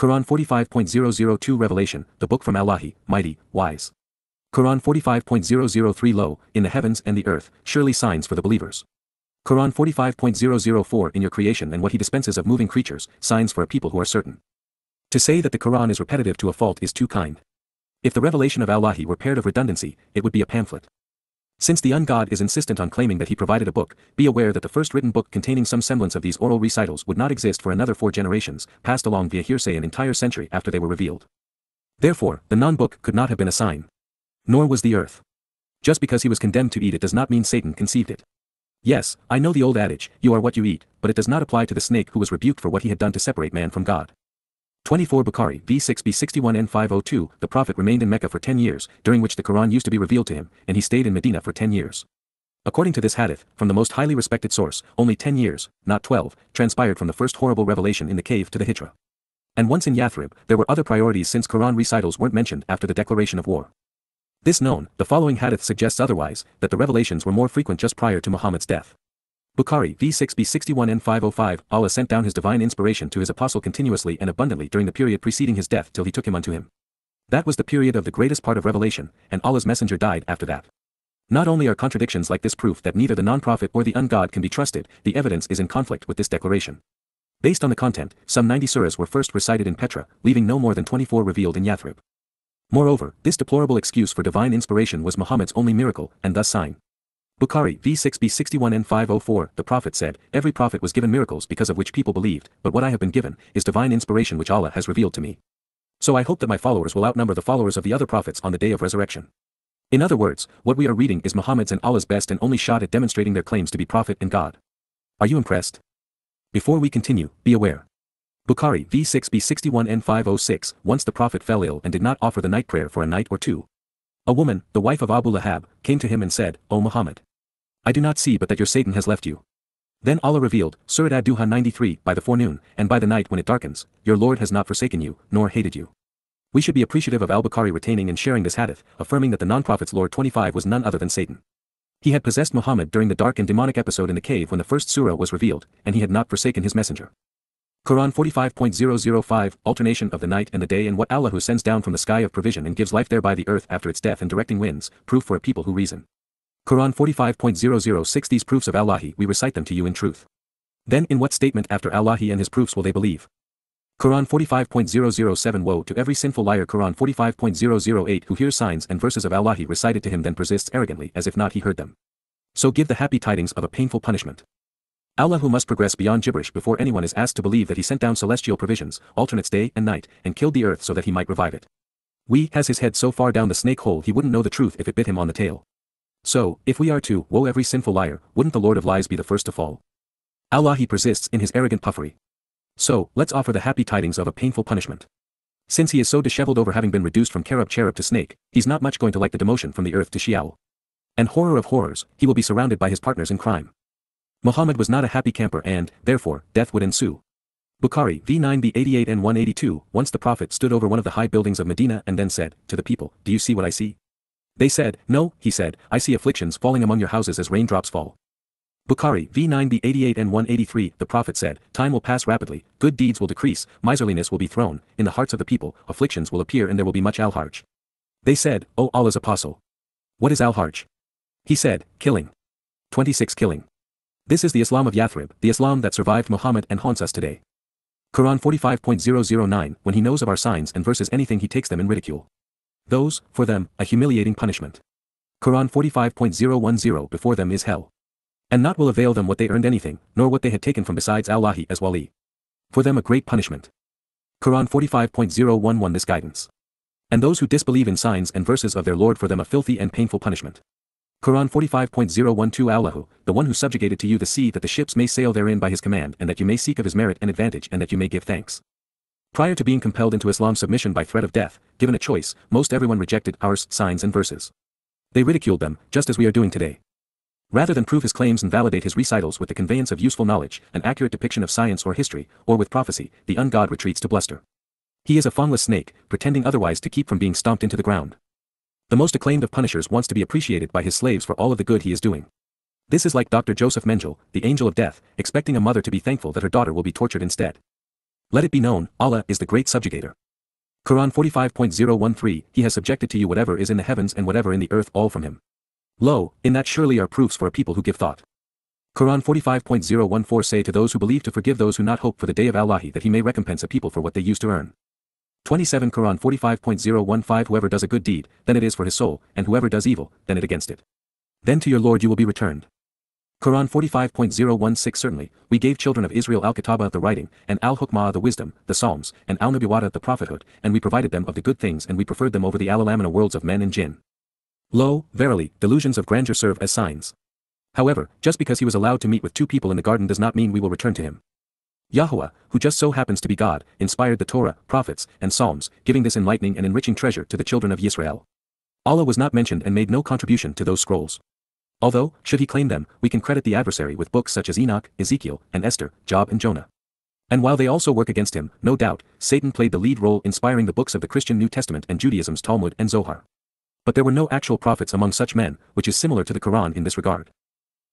Quran 45.002 Revelation, the book from Allahi, mighty, wise. Quran 45.003 Lo, in the heavens and the earth, surely signs for the believers. Quran 45.004 In your creation and what he dispenses of moving creatures, signs for a people who are certain. To say that the Quran is repetitive to a fault is too kind. If the revelation of Allahi were pared of redundancy, it would be a pamphlet. Since the ungod is insistent on claiming that he provided a book, be aware that the first written book containing some semblance of these oral recitals would not exist for another four generations, passed along via hearsay an entire century after they were revealed. Therefore, the non-book could not have been a sign. Nor was the earth. Just because he was condemned to eat it does not mean Satan conceived it. Yes, I know the old adage, you are what you eat, but it does not apply to the snake who was rebuked for what he had done to separate man from God. 24 Bukhari v6b 61 n 502 The Prophet remained in Mecca for 10 years, during which the Quran used to be revealed to him, and he stayed in Medina for 10 years. According to this hadith, from the most highly respected source, only 10 years, not 12, transpired from the first horrible revelation in the cave to the Hijra. And once in Yathrib, there were other priorities since Quran recitals weren't mentioned after the declaration of war. This known, the following hadith suggests otherwise, that the revelations were more frequent just prior to Muhammad's death. Bukhari v6b 61 n 505 Allah sent down his divine inspiration to his apostle continuously and abundantly during the period preceding his death till he took him unto him. That was the period of the greatest part of revelation, and Allah's messenger died after that. Not only are contradictions like this proof that neither the non-prophet or the ungod can be trusted, the evidence is in conflict with this declaration. Based on the content, some 90 surahs were first recited in Petra, leaving no more than 24 revealed in Yathrib. Moreover, this deplorable excuse for divine inspiration was Muhammad's only miracle, and thus sign. Bukhari v6b 61 n 504 The Prophet said, Every prophet was given miracles because of which people believed, but what I have been given, is divine inspiration which Allah has revealed to me. So I hope that my followers will outnumber the followers of the other prophets on the day of resurrection. In other words, what we are reading is Muhammad's and Allah's best and only shot at demonstrating their claims to be prophet and God. Are you impressed? Before we continue, be aware. Bukhari v6b 61 n 506 Once the Prophet fell ill and did not offer the night prayer for a night or two. A woman, the wife of Abu Lahab, came to him and said, O Muhammad! I do not see but that your Satan has left you. Then Allah revealed, Surat ad-Duha 93, by the forenoon, and by the night when it darkens, your Lord has not forsaken you, nor hated you. We should be appreciative of al-Bukhari retaining and sharing this hadith, affirming that the non-prophet's Lord 25 was none other than Satan. He had possessed Muhammad during the dark and demonic episode in the cave when the first surah was revealed, and he had not forsaken his messenger. Quran 45.005 Alternation of the night and the day and what Allah who sends down from the sky of provision and gives life thereby the earth after its death and directing winds, proof for a people who reason. Quran 45.006 These proofs of Allahi we recite them to you in truth. Then in what statement after Allahi and his proofs will they believe? Quran 45.007 Woe to every sinful liar Quran 45.008 who hears signs and verses of Allahi recited to him then persists arrogantly as if not he heard them. So give the happy tidings of a painful punishment. Allah who must progress beyond gibberish before anyone is asked to believe that he sent down celestial provisions, alternates day and night, and killed the earth so that he might revive it. We has his head so far down the snake hole he wouldn't know the truth if it bit him on the tail. So, if we are to, woe every sinful liar, wouldn't the Lord of lies be the first to fall? Allah he persists in his arrogant puffery. So, let's offer the happy tidings of a painful punishment. Since he is so disheveled over having been reduced from cherub cherub to snake, he's not much going to like the demotion from the earth to Sheol. And horror of horrors, he will be surrounded by his partners in crime. Muhammad was not a happy camper and, therefore, death would ensue. Bukhari V9b 88 and 182 Once the Prophet stood over one of the high buildings of Medina and then said, to the people, Do you see what I see? They said, No, he said, I see afflictions falling among your houses as raindrops fall. Bukhari V9b 88 and 183 The Prophet said, Time will pass rapidly, good deeds will decrease, miserliness will be thrown, in the hearts of the people, afflictions will appear and there will be much al-harj. They said, O Allah's apostle. What is al-harj? He said, killing. 26 Killing. This is the Islam of Yathrib, the Islam that survived Muhammad and haunts us today. Quran 45.009 When he knows of our signs and verses anything he takes them in ridicule. Those, for them, a humiliating punishment. Quran 45.010 Before them is hell. And not will avail them what they earned anything, nor what they had taken from besides Allahi as wali. For them a great punishment. Quran 45.011 This guidance. And those who disbelieve in signs and verses of their Lord for them a filthy and painful punishment. Quran 45.012 Allahu, the one who subjugated to you the sea that the ships may sail therein by his command and that you may seek of his merit and advantage and that you may give thanks. Prior to being compelled into Islam's submission by threat of death, given a choice, most everyone rejected our signs and verses. They ridiculed them, just as we are doing today. Rather than prove his claims and validate his recitals with the conveyance of useful knowledge, an accurate depiction of science or history, or with prophecy, the ungod retreats to bluster. He is a fawnless snake, pretending otherwise to keep from being stomped into the ground. The most acclaimed of punishers wants to be appreciated by his slaves for all of the good he is doing. This is like Dr. Joseph Mengele, the angel of death, expecting a mother to be thankful that her daughter will be tortured instead. Let it be known, Allah is the great subjugator. Quran 45.013 He has subjected to you whatever is in the heavens and whatever in the earth all from him. Lo, in that surely are proofs for a people who give thought. Quran 45.014 Say to those who believe to forgive those who not hope for the day of Allahi that he may recompense a people for what they used to earn. 27 Quran 45.015 Whoever does a good deed, then it is for his soul, and whoever does evil, then it against it. Then to your Lord you will be returned. Quran 45.016 Certainly, we gave children of Israel Al-Kitaba the writing, and Al-Hukmah the wisdom, the Psalms, and Al-Nabiwata the prophethood, and we provided them of the good things and we preferred them over the Al-Alamina worlds of men and jinn. Lo, verily, delusions of grandeur serve as signs. However, just because he was allowed to meet with two people in the garden does not mean we will return to him. Yahweh, who just so happens to be God, inspired the Torah, prophets, and Psalms, giving this enlightening and enriching treasure to the children of Israel. Allah was not mentioned and made no contribution to those scrolls. Although, should he claim them, we can credit the adversary with books such as Enoch, Ezekiel, and Esther, Job and Jonah. And while they also work against him, no doubt, Satan played the lead role inspiring the books of the Christian New Testament and Judaism's Talmud and Zohar. But there were no actual prophets among such men, which is similar to the Quran in this regard.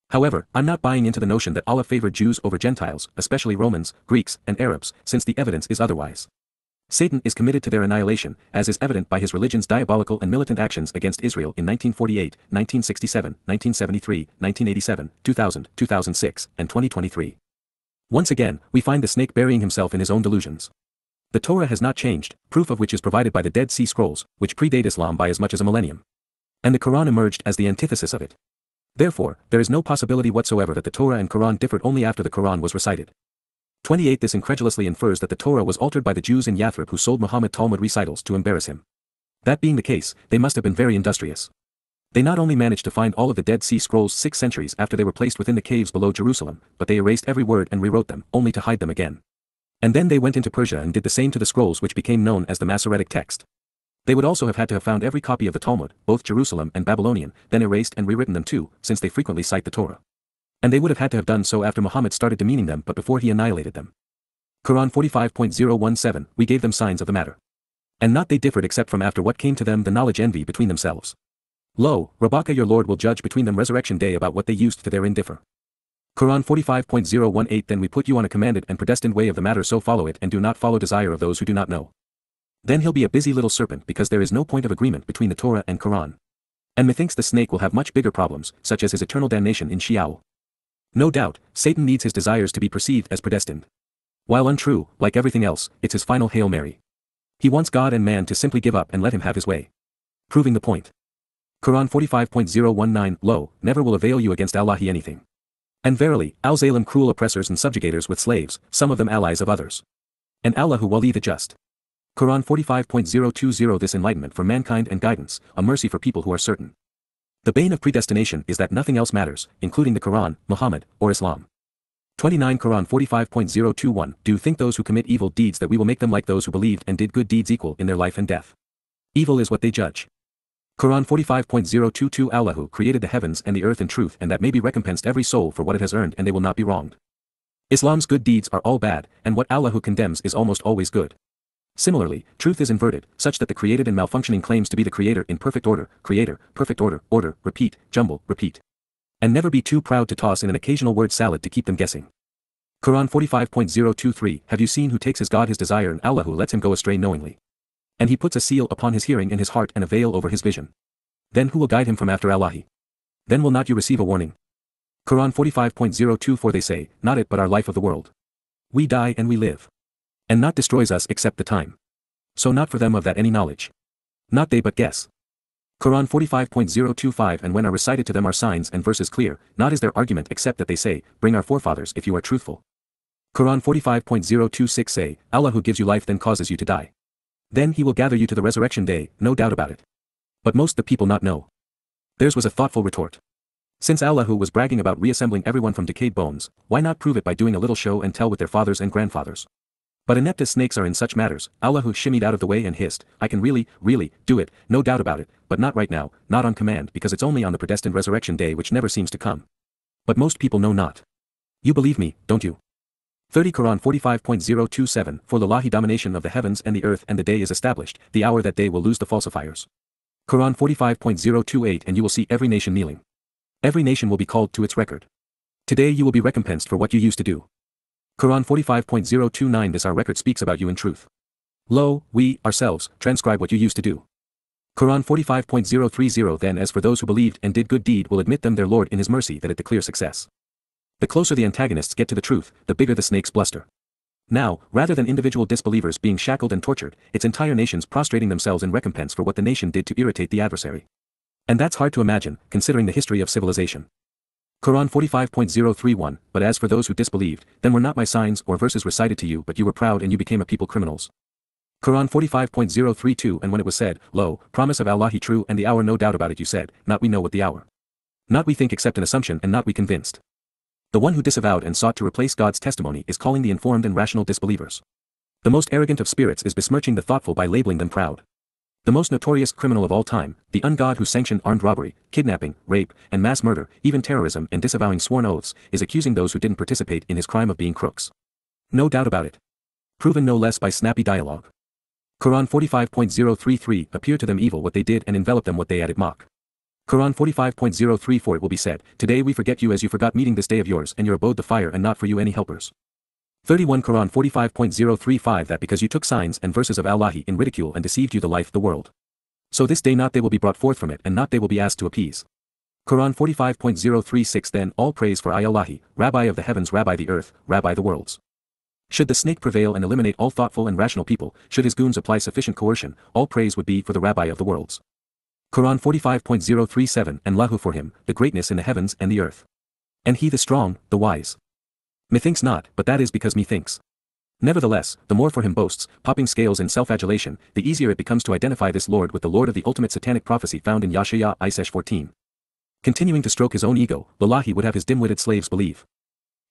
However, I'm not buying into the notion that Allah favored Jews over Gentiles, especially Romans, Greeks, and Arabs, since the evidence is otherwise. Satan is committed to their annihilation, as is evident by his religion's diabolical and militant actions against Israel in 1948, 1967, 1973, 1987, 2000, 2006, and 2023. Once again, we find the snake burying himself in his own delusions. The Torah has not changed, proof of which is provided by the Dead Sea Scrolls, which predate Islam by as much as a millennium. And the Quran emerged as the antithesis of it. Therefore, there is no possibility whatsoever that the Torah and Quran differed only after the Quran was recited. 28 This incredulously infers that the Torah was altered by the Jews in Yathrib who sold Muhammad Talmud recitals to embarrass him. That being the case, they must have been very industrious. They not only managed to find all of the Dead Sea Scrolls six centuries after they were placed within the caves below Jerusalem, but they erased every word and rewrote them, only to hide them again. And then they went into Persia and did the same to the scrolls which became known as the Masoretic text. They would also have had to have found every copy of the Talmud, both Jerusalem and Babylonian, then erased and rewritten them too, since they frequently cite the Torah. And they would have had to have done so after Muhammad started demeaning them but before he annihilated them. Quran 45.017 We gave them signs of the matter. And not they differed except from after what came to them the knowledge envy between themselves. Lo, Rabbaka your Lord will judge between them resurrection day about what they used to therein differ. Quran 45.018 Then we put you on a commanded and predestined way of the matter so follow it and do not follow desire of those who do not know. Then he'll be a busy little serpent because there is no point of agreement between the Torah and Quran. And methinks the snake will have much bigger problems, such as his eternal damnation in Sheol. No doubt, Satan needs his desires to be perceived as predestined. While untrue, like everything else, it's his final Hail Mary. He wants God and man to simply give up and let him have his way. Proving the point. Quran 45.019 Lo, never will avail you against Allahi anything. And verily, Al-Zalim cruel oppressors and subjugators with slaves, some of them allies of others. And Allah who wali the just. Quran 45.020 This enlightenment for mankind and guidance, a mercy for people who are certain. The bane of predestination is that nothing else matters, including the Quran, Muhammad, or Islam. 29 Quran 45.021 Do think those who commit evil deeds that we will make them like those who believed and did good deeds equal in their life and death? Evil is what they judge. Quran 45.022 Allah who created the heavens and the earth in truth and that may be recompensed every soul for what it has earned and they will not be wronged. Islam's good deeds are all bad, and what Allah who condemns is almost always good. Similarly, truth is inverted, such that the created and malfunctioning claims to be the creator in perfect order, creator, perfect order, order, repeat, jumble, repeat. And never be too proud to toss in an occasional word salad to keep them guessing. Quran 45.023 Have you seen who takes his God his desire and Allah who lets him go astray knowingly? And he puts a seal upon his hearing and his heart and a veil over his vision. Then who will guide him from after Allahi? Then will not you receive a warning? Quran 45.024 They say, Not it but our life of the world. We die and we live and not destroys us except the time. So not for them of that any knowledge. Not they but guess. Quran 45.025 And when are recited to them our signs and verses clear, not is their argument except that they say, Bring our forefathers if you are truthful. Quran 45.026 Say, Allah who gives you life then causes you to die. Then he will gather you to the resurrection day, no doubt about it. But most the people not know. Theirs was a thoughtful retort. Since Allah who was bragging about reassembling everyone from decayed bones, why not prove it by doing a little show and tell with their fathers and grandfathers? But inept as snakes are in such matters, Allahu shimmied out of the way and hissed, I can really, really, do it, no doubt about it, but not right now, not on command because it's only on the predestined resurrection day which never seems to come. But most people know not. You believe me, don't you? 30 Quran 45.027 For the Lahi domination of the heavens and the earth and the day is established, the hour that day will lose the falsifiers. Quran 45.028 And you will see every nation kneeling. Every nation will be called to its record. Today you will be recompensed for what you used to do. Quran 45.029 This our record speaks about you in truth. Lo, we, ourselves, transcribe what you used to do. Quran 45.030 Then as for those who believed and did good deed will admit them their Lord in his mercy that it declare success. The closer the antagonists get to the truth, the bigger the snake's bluster. Now, rather than individual disbelievers being shackled and tortured, its entire nations prostrating themselves in recompense for what the nation did to irritate the adversary. And that's hard to imagine, considering the history of civilization. Quran 45.031 But as for those who disbelieved, then were not my signs or verses recited to you but you were proud and you became a people criminals. Quran 45.032 And when it was said, Lo, promise of Allah he true and the hour no doubt about it you said, not we know what the hour. Not we think except an assumption and not we convinced. The one who disavowed and sought to replace God's testimony is calling the informed and rational disbelievers. The most arrogant of spirits is besmirching the thoughtful by labeling them proud. The most notorious criminal of all time, the ungod who sanctioned armed robbery, kidnapping, rape, and mass murder, even terrorism and disavowing sworn oaths, is accusing those who didn't participate in his crime of being crooks. No doubt about it. Proven no less by snappy dialogue. Quran 45.033 Appear to them evil what they did and envelop them what they added mock. Quran 45.034 It will be said, Today we forget you as you forgot meeting this day of yours and your abode the fire and not for you any helpers. 31 Quran 45.035 That because you took signs and verses of Allahi in ridicule and deceived you the life the world. So this day not they will be brought forth from it and not they will be asked to appease. Quran 45.036 Then all praise for Allahi, Rabbi of the heavens Rabbi the earth, Rabbi the worlds. Should the snake prevail and eliminate all thoughtful and rational people, should his goons apply sufficient coercion, all praise would be for the Rabbi of the worlds. Quran 45.037 And Lahu for him, the greatness in the heavens and the earth. And he the strong, the wise. Methinks not, but that is because methinks. Nevertheless, the more for him boasts, popping scales in self-adulation, the easier it becomes to identify this Lord with the Lord of the ultimate satanic prophecy found in Yashaya Isaiah 14. Continuing to stroke his own ego, Lalahi would have his dim-witted slaves believe.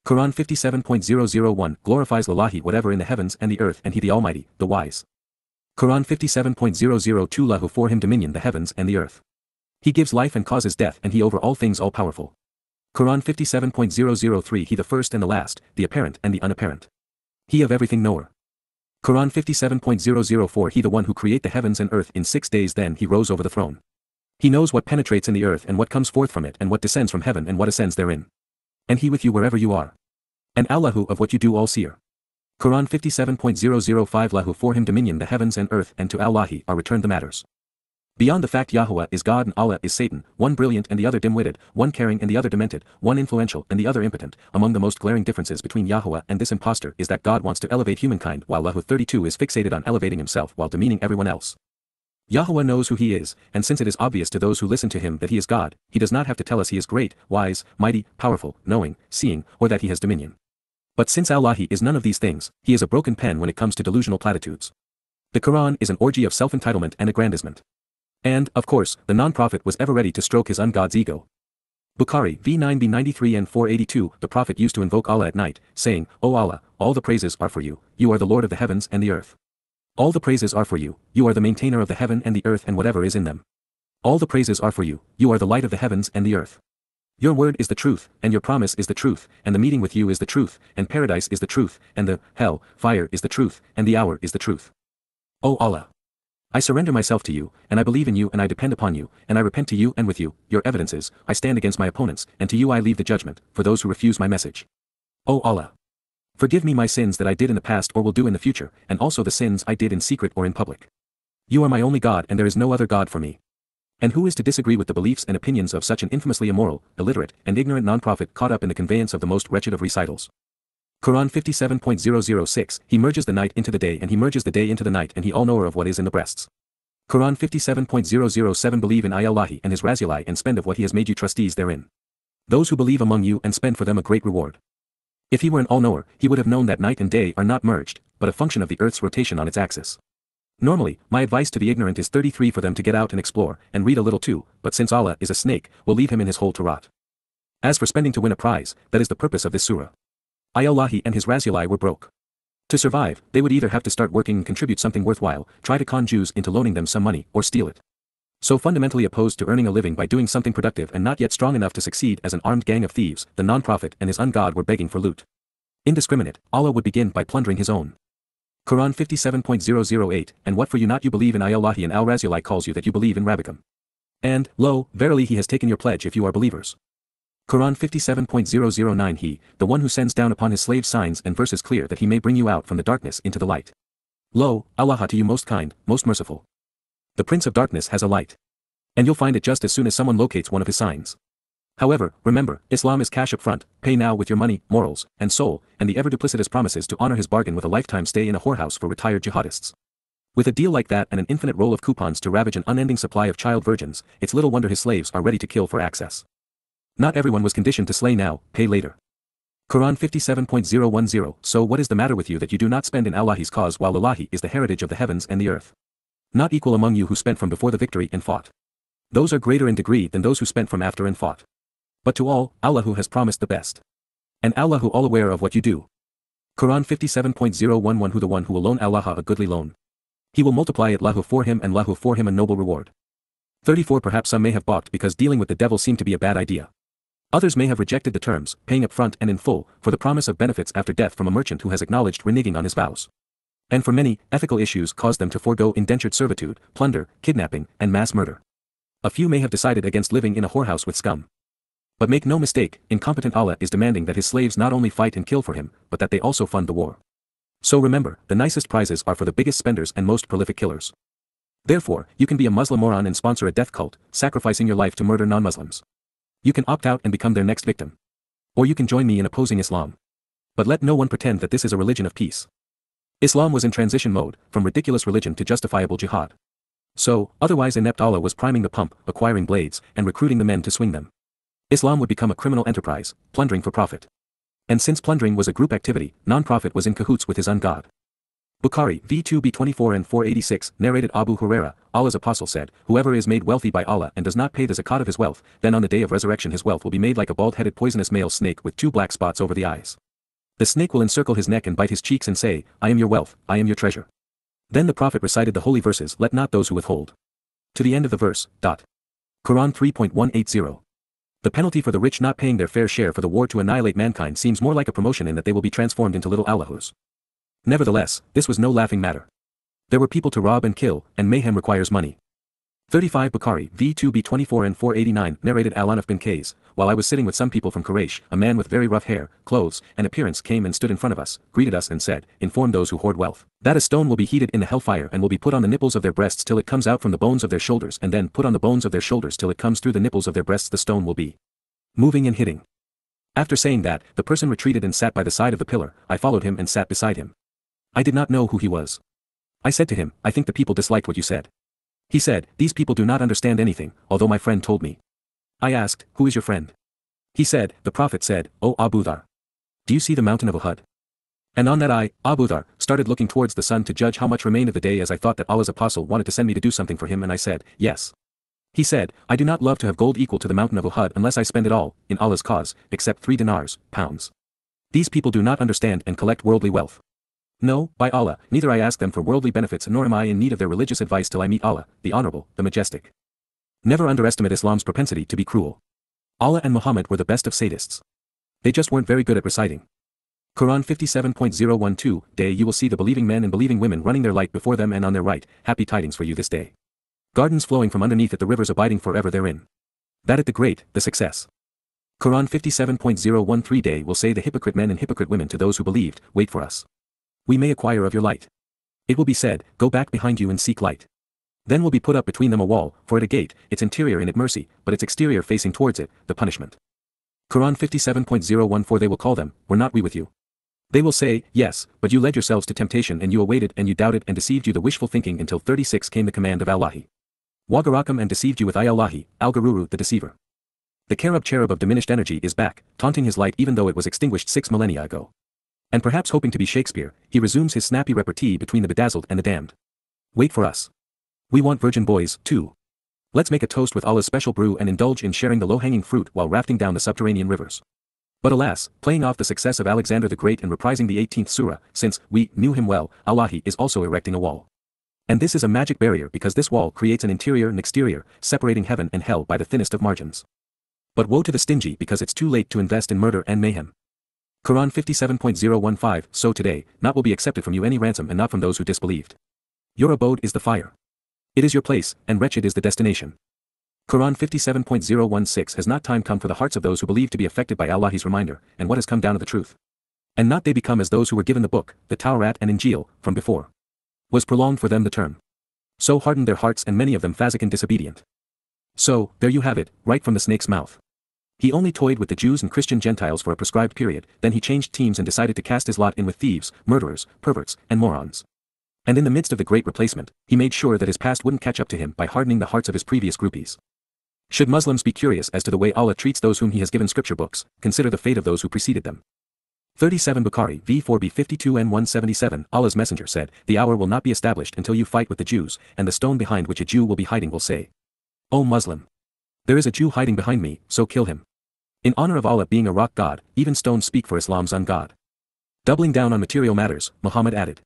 Quran 57.001 glorifies Lalahi whatever in the heavens and the earth and he the Almighty, the Wise. Quran 57.002 Lahu for him dominion the heavens and the earth. He gives life and causes death and he over all things all powerful. Quran 57.003 He the first and the last, the apparent and the unapparent. He of everything knower. Quran 57.004 He the one who create the heavens and earth in six days then he rose over the throne. He knows what penetrates in the earth and what comes forth from it and what descends from heaven and what ascends therein. And he with you wherever you are. And Allahu of what you do all seer. Quran 57.005 Lahu for him dominion the heavens and earth and to Allahi are returned the matters. Beyond the fact Yahweh is God and Allah is Satan, one brilliant and the other dim-witted, one caring and the other demented, one influential and the other impotent, among the most glaring differences between Yahweh and this impostor is that God wants to elevate humankind while Lahu 32 is fixated on elevating himself while demeaning everyone else. Yahweh knows who he is, and since it is obvious to those who listen to him that he is God, he does not have to tell us he is great, wise, mighty, powerful, knowing, seeing, or that he has dominion. But since Allah is none of these things, he is a broken pen when it comes to delusional platitudes. The Quran is an orgy of self-entitlement and aggrandizement. And, of course, the non-prophet was ever ready to stroke his ungod's ego. Bukhari v9b 93 and 482 The Prophet used to invoke Allah at night, saying, O Allah, all the praises are for you, you are the Lord of the heavens and the earth. All the praises are for you, you are the maintainer of the heaven and the earth and whatever is in them. All the praises are for you, you are the light of the heavens and the earth. Your word is the truth, and your promise is the truth, and the meeting with you is the truth, and paradise is the truth, and the hell, fire is the truth, and the hour is the truth. O Allah! I surrender myself to you, and I believe in you and I depend upon you, and I repent to you and with you, your evidences, I stand against my opponents, and to you I leave the judgment, for those who refuse my message. O Allah! Forgive me my sins that I did in the past or will do in the future, and also the sins I did in secret or in public. You are my only God and there is no other God for me. And who is to disagree with the beliefs and opinions of such an infamously immoral, illiterate, and ignorant non-prophet caught up in the conveyance of the most wretched of recitals? Quran 57.006 He merges the night into the day and he merges the day into the night and he all-knower of what is in the breasts. Quran 57.007 Believe in Allahi and his Razuli and spend of what he has made you trustees therein. Those who believe among you and spend for them a great reward. If he were an all-knower, he would have known that night and day are not merged, but a function of the Earth's rotation on its axis. Normally, my advice to the ignorant is 33 for them to get out and explore, and read a little too, but since Allah is a snake, we'll leave him in his hole to rot. As for spending to win a prize, that is the purpose of this surah. Ayalahi and his Razuli were broke. To survive, they would either have to start working and contribute something worthwhile, try to con Jews into loaning them some money, or steal it. So fundamentally opposed to earning a living by doing something productive and not yet strong enough to succeed as an armed gang of thieves, the non-profit and his ungod were begging for loot. Indiscriminate, Allah would begin by plundering his own. Quran 57.008 And what for you not you believe in Ayallahi and Al-Razuli calls you that you believe in Rabbikum. And, lo, verily he has taken your pledge if you are believers. Quran 57.009 He, the one who sends down upon his slaves signs and verses clear that he may bring you out from the darkness into the light. Lo, Allah to you most kind, most merciful. The Prince of Darkness has a light. And you'll find it just as soon as someone locates one of his signs. However, remember, Islam is cash up front, pay now with your money, morals, and soul, and the ever-duplicitous promises to honor his bargain with a lifetime stay in a whorehouse for retired jihadists. With a deal like that and an infinite roll of coupons to ravage an unending supply of child virgins, it's little wonder his slaves are ready to kill for access. Not everyone was conditioned to slay now, pay later. Quran 57.010 So what is the matter with you that you do not spend in Allah's cause while Allahi is the heritage of the heavens and the earth? Not equal among you who spent from before the victory and fought. Those are greater in degree than those who spent from after and fought. But to all, Allah who has promised the best. And Allah who all aware of what you do. Quran 57.011 Who the one who will loan Allah a goodly loan. He will multiply it lahu for him and lahu for him a noble reward. 34 Perhaps some may have balked because dealing with the devil seemed to be a bad idea. Others may have rejected the terms, paying up front and in full, for the promise of benefits after death from a merchant who has acknowledged reneging on his vows. And for many, ethical issues caused them to forego indentured servitude, plunder, kidnapping, and mass murder. A few may have decided against living in a whorehouse with scum. But make no mistake, incompetent Allah is demanding that his slaves not only fight and kill for him, but that they also fund the war. So remember, the nicest prizes are for the biggest spenders and most prolific killers. Therefore, you can be a Muslim moron and sponsor a death cult, sacrificing your life to murder non-Muslims. You can opt out and become their next victim. Or you can join me in opposing Islam. But let no one pretend that this is a religion of peace. Islam was in transition mode, from ridiculous religion to justifiable jihad. So, otherwise inept Allah was priming the pump, acquiring blades, and recruiting the men to swing them. Islam would become a criminal enterprise, plundering for profit. And since plundering was a group activity, non-profit was in cahoots with his ungod. Bukhari, v2b 24 and 486, narrated Abu Huraira, Allah's apostle said, Whoever is made wealthy by Allah and does not pay the zakat of his wealth, then on the day of resurrection his wealth will be made like a bald-headed poisonous male snake with two black spots over the eyes. The snake will encircle his neck and bite his cheeks and say, I am your wealth, I am your treasure. Then the Prophet recited the holy verses, Let not those who withhold. To the end of the verse, dot. Quran 3.180. The penalty for the rich not paying their fair share for the war to annihilate mankind seems more like a promotion in that they will be transformed into little Allahus. Nevertheless, this was no laughing matter. There were people to rob and kill, and mayhem requires money. 35 Bukhari, v2b 24 and 489, narrated Al-Ahnaf bin Qais, while I was sitting with some people from Quraysh, a man with very rough hair, clothes, and appearance came and stood in front of us, greeted us and said, Inform those who hoard wealth, that a stone will be heated in the hellfire and will be put on the nipples of their breasts till it comes out from the bones of their shoulders and then put on the bones of their shoulders till it comes through the nipples of their breasts the stone will be moving and hitting. After saying that, the person retreated and sat by the side of the pillar, I followed him and sat beside him. I did not know who he was. I said to him, I think the people disliked what you said. He said, These people do not understand anything, although my friend told me. I asked, Who is your friend? He said, The Prophet said, O Abu Dhar. Do you see the mountain of Uhud? And on that I, Abu Dhar, started looking towards the sun to judge how much remained of the day as I thought that Allah's apostle wanted to send me to do something for him and I said, Yes. He said, I do not love to have gold equal to the mountain of Uhud unless I spend it all, in Allah's cause, except three dinars, pounds. These people do not understand and collect worldly wealth. No, by Allah, neither I ask them for worldly benefits nor am I in need of their religious advice till I meet Allah, the Honorable, the Majestic. Never underestimate Islam's propensity to be cruel. Allah and Muhammad were the best of sadists. They just weren't very good at reciting. Quran 57.012 Day you will see the believing men and believing women running their light before them and on their right, happy tidings for you this day. Gardens flowing from underneath it the rivers abiding forever therein. That at the great, the success. Quran 57.013 Day will say the hypocrite men and hypocrite women to those who believed, wait for us. We may acquire of your light. It will be said, go back behind you and seek light. Then will be put up between them a wall, for at a gate, its interior in it mercy, but its exterior facing towards it, the punishment. Quran 57.014 They will call them, were not we with you? They will say, yes, but you led yourselves to temptation and you awaited and you doubted and deceived you the wishful thinking until 36 came the command of Allahi. Wagarakam and deceived you with Ayallahi, Al-Garuru the deceiver. The Carib cherub of diminished energy is back, taunting his light even though it was extinguished six millennia ago. And perhaps hoping to be Shakespeare, he resumes his snappy repartee between the bedazzled and the damned. Wait for us. We want virgin boys, too. Let's make a toast with Allah's special brew and indulge in sharing the low-hanging fruit while rafting down the subterranean rivers. But alas, playing off the success of Alexander the Great and reprising the 18th surah, since we knew him well, Allahi is also erecting a wall. And this is a magic barrier because this wall creates an interior and exterior, separating heaven and hell by the thinnest of margins. But woe to the stingy because it's too late to invest in murder and mayhem. Quran 57.015 So today, not will be accepted from you any ransom and not from those who disbelieved. Your abode is the fire. It is your place, and wretched is the destination. Quran 57.016 Has not time come for the hearts of those who believe to be affected by Allah's reminder, and what has come down of the truth. And not they become as those who were given the book, the Taurat and Injil, from before. Was prolonged for them the term. So hardened their hearts and many of them fasiq and disobedient. So, there you have it, right from the snake's mouth. He only toyed with the Jews and Christian Gentiles for a prescribed period, then he changed teams and decided to cast his lot in with thieves, murderers, perverts, and morons. And in the midst of the great replacement, he made sure that his past wouldn't catch up to him by hardening the hearts of his previous groupies. Should Muslims be curious as to the way Allah treats those whom He has given scripture books, consider the fate of those who preceded them. 37 Bukhari v4b 52 n 177 Allah's Messenger said, The hour will not be established until you fight with the Jews, and the stone behind which a Jew will be hiding will say, O Muslim! There is a Jew hiding behind me, so kill him. In honor of Allah being a rock god, even stones speak for Islam's ungod. Doubling down on material matters, Muhammad added,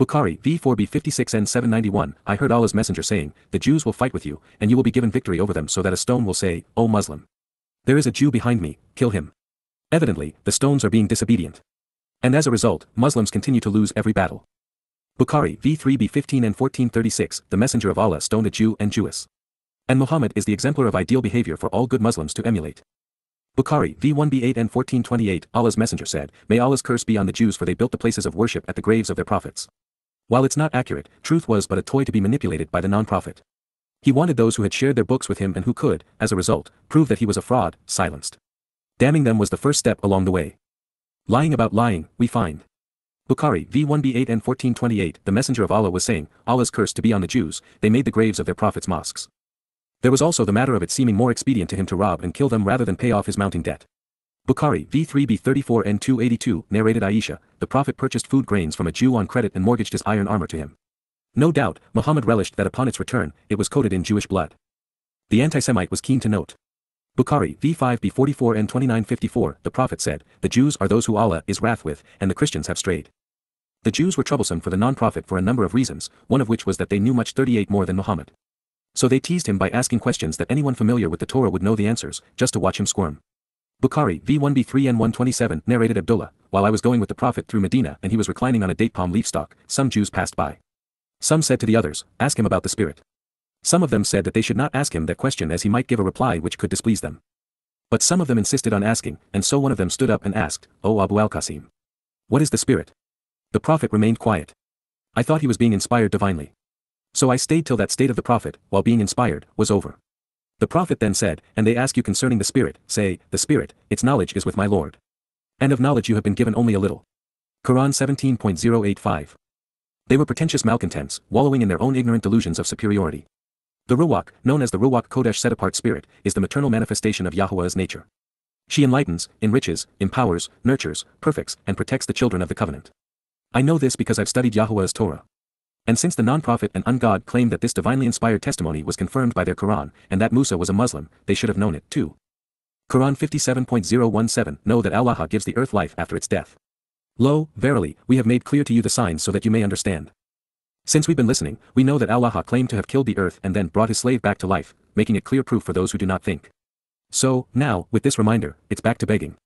Bukhari v4b 56 n 791 I heard Allah's messenger saying, The Jews will fight with you, and you will be given victory over them so that a stone will say, O Muslim! There is a Jew behind me, kill him. Evidently, the stones are being disobedient. And as a result, Muslims continue to lose every battle. Bukhari v3b 15 and 1436 The messenger of Allah stoned a Jew and Jewess. And Muhammad is the exemplar of ideal behavior for all good Muslims to emulate. Bukhari v1b8 and 1428 Allah's messenger said, May Allah's curse be on the Jews for they built the places of worship at the graves of their prophets. While it's not accurate, truth was but a toy to be manipulated by the non-prophet. He wanted those who had shared their books with him and who could, as a result, prove that he was a fraud, silenced. Damning them was the first step along the way. Lying about lying, we find. Bukhari v1b8 and 1428 The messenger of Allah was saying, Allah's curse to be on the Jews, they made the graves of their prophets mosques. There was also the matter of it seeming more expedient to him to rob and kill them rather than pay off his mounting debt. Bukhari V3B34N282 narrated Aisha, the Prophet purchased food grains from a Jew on credit and mortgaged his iron armor to him. No doubt, Muhammad relished that upon its return, it was coated in Jewish blood. The anti-Semite was keen to note. Bukhari v5b 44 and 2954 The Prophet said, The Jews are those who Allah is wrath with, and the Christians have strayed. The Jews were troublesome for the non-prophet for a number of reasons, one of which was that they knew much 38 more than Muhammad. So they teased him by asking questions that anyone familiar with the Torah would know the answers, just to watch him squirm. Bukhari v1b3 and 127 narrated Abdullah, while I was going with the Prophet through Medina and he was reclining on a date palm leaf stalk, some Jews passed by. Some said to the others, ask him about the Spirit. Some of them said that they should not ask him that question as he might give a reply which could displease them. But some of them insisted on asking, and so one of them stood up and asked, O Abu al-Qasim. What is the Spirit? The Prophet remained quiet. I thought he was being inspired divinely. So I stayed till that state of the Prophet, while being inspired, was over. The prophet then said, And they ask you concerning the Spirit, say, The Spirit, its knowledge is with my Lord. And of knowledge you have been given only a little. Quran 17.085. They were pretentious malcontents, wallowing in their own ignorant delusions of superiority. The Ruach, known as the Ruach Kodesh set apart spirit, is the maternal manifestation of Yahweh's nature. She enlightens, enriches, empowers, nurtures, perfects, and protects the children of the covenant. I know this because I've studied Yahweh's Torah. And since the non-prophet and ungod claim that this divinely inspired testimony was confirmed by their Quran, and that Musa was a Muslim, they should have known it, too. Quran 57.017 Know that Allah gives the earth life after its death. Lo, verily, we have made clear to you the signs so that you may understand. Since we've been listening, we know that Allah claimed to have killed the earth and then brought his slave back to life, making it clear proof for those who do not think. So, now, with this reminder, it's back to begging.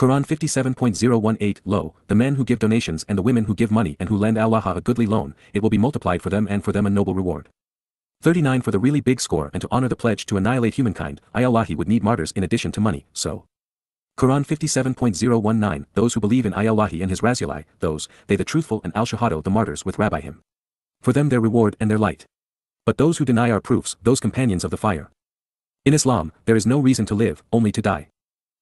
Quran 57.018 Lo, the men who give donations and the women who give money and who lend Allah a goodly loan, it will be multiplied for them and for them a noble reward. 39 For the really big score and to honor the pledge to annihilate humankind, I Allahi would need martyrs in addition to money, so. Quran 57.019 Those who believe in I Allahi and his Rasulai, those, they the truthful and al-Shahado the martyrs with Rabbi him. For them their reward and their light. But those who deny our proofs, those companions of the fire. In Islam, there is no reason to live, only to die.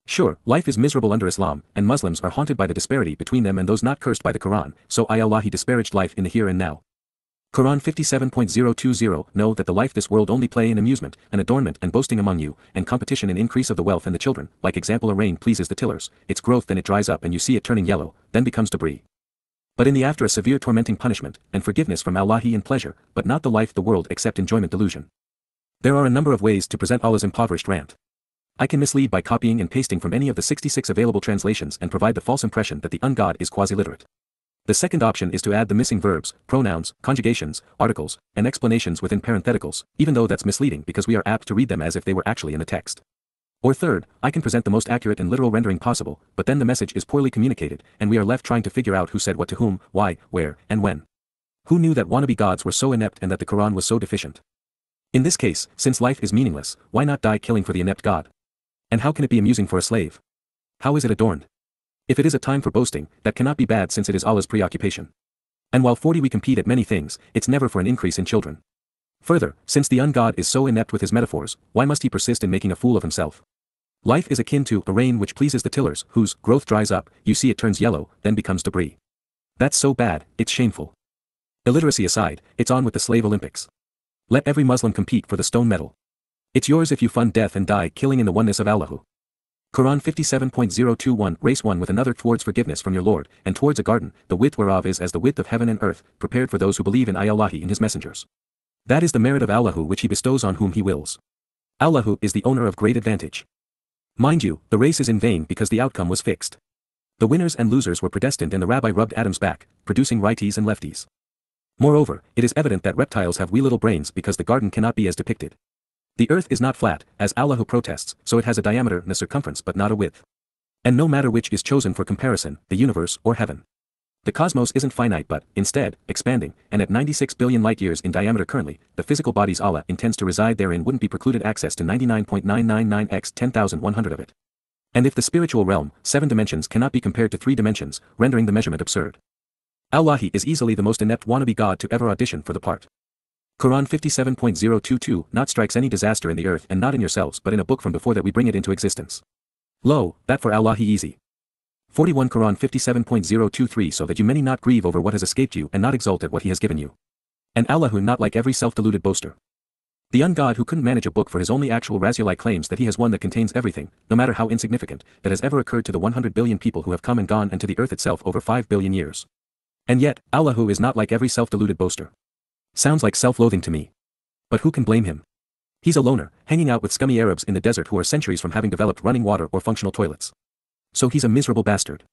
Sure, life is miserable under Islam, and Muslims are haunted by the disparity between them and those not cursed by the Quran, so I Allahi disparaged life in the here and now. Quran 57.020 Know that the life this world only play in amusement, and adornment and boasting among you, and competition and increase of the wealth and the children, like example a rain pleases the tillers, its growth then it dries up and you see it turning yellow, then becomes debris but in the after a severe tormenting punishment, and forgiveness from Allahi in pleasure, but not the life the world except enjoyment delusion. There are a number of ways to present Allah's impoverished rant. I can mislead by copying and pasting from any of the 66 available translations and provide the false impression that the ungod is quasi-literate. The second option is to add the missing verbs, pronouns, conjugations, articles, and explanations within parentheticals, even though that's misleading because we are apt to read them as if they were actually in the text. Or third, I can present the most accurate and literal rendering possible, but then the message is poorly communicated, and we are left trying to figure out who said what to whom, why, where, and when. Who knew that wannabe gods were so inept and that the Quran was so deficient? In this case, since life is meaningless, why not die killing for the inept god? And how can it be amusing for a slave? How is it adorned? If it is a time for boasting, that cannot be bad since it is Allah's preoccupation. And while 40 we compete at many things, it's never for an increase in children. Further, since the ungod is so inept with his metaphors, why must he persist in making a fool of himself? Life is akin to a rain which pleases the tillers, whose growth dries up, you see it turns yellow, then becomes debris. That's so bad, it's shameful. Illiteracy aside, it's on with the slave Olympics. Let every Muslim compete for the stone medal. It's yours if you fund death and die killing in the oneness of Allahu. Quran 57.021 Race one with another towards forgiveness from your Lord, and towards a garden, the width whereof is as the width of heaven and earth, prepared for those who believe in I Allahi and his messengers. That is the merit of Allahu which he bestows on whom he wills. Allahu is the owner of great advantage. Mind you, the race is in vain because the outcome was fixed. The winners and losers were predestined and the rabbi rubbed Adam's back, producing righties and lefties. Moreover, it is evident that reptiles have wee little brains because the garden cannot be as depicted. The earth is not flat, as Allahu protests, so it has a diameter and a circumference but not a width. And no matter which is chosen for comparison, the universe or heaven. The cosmos isn't finite but, instead, expanding, and at 96 billion light-years in diameter currently, the physical bodies Allah intends to reside therein wouldn't be precluded access to 99.999 x 10,100 of it. And if the spiritual realm, seven dimensions cannot be compared to three dimensions, rendering the measurement absurd. Allahi is easily the most inept wannabe god to ever audition for the part. Quran 57.022 Not strikes any disaster in the earth and not in yourselves but in a book from before that we bring it into existence. Lo, that for Allahi easy. 41 Quran 57.023 So that you many not grieve over what has escaped you and not exult at what he has given you. And Allahu not like every self-deluded boaster. The ungod who couldn't manage a book for his only actual Rasulai claims that he has one that contains everything, no matter how insignificant, that has ever occurred to the 100 billion people who have come and gone and to the earth itself over 5 billion years. And yet, Allah is not like every self-deluded boaster. Sounds like self-loathing to me. But who can blame him? He's a loner, hanging out with scummy Arabs in the desert who are centuries from having developed running water or functional toilets. So he's a miserable bastard.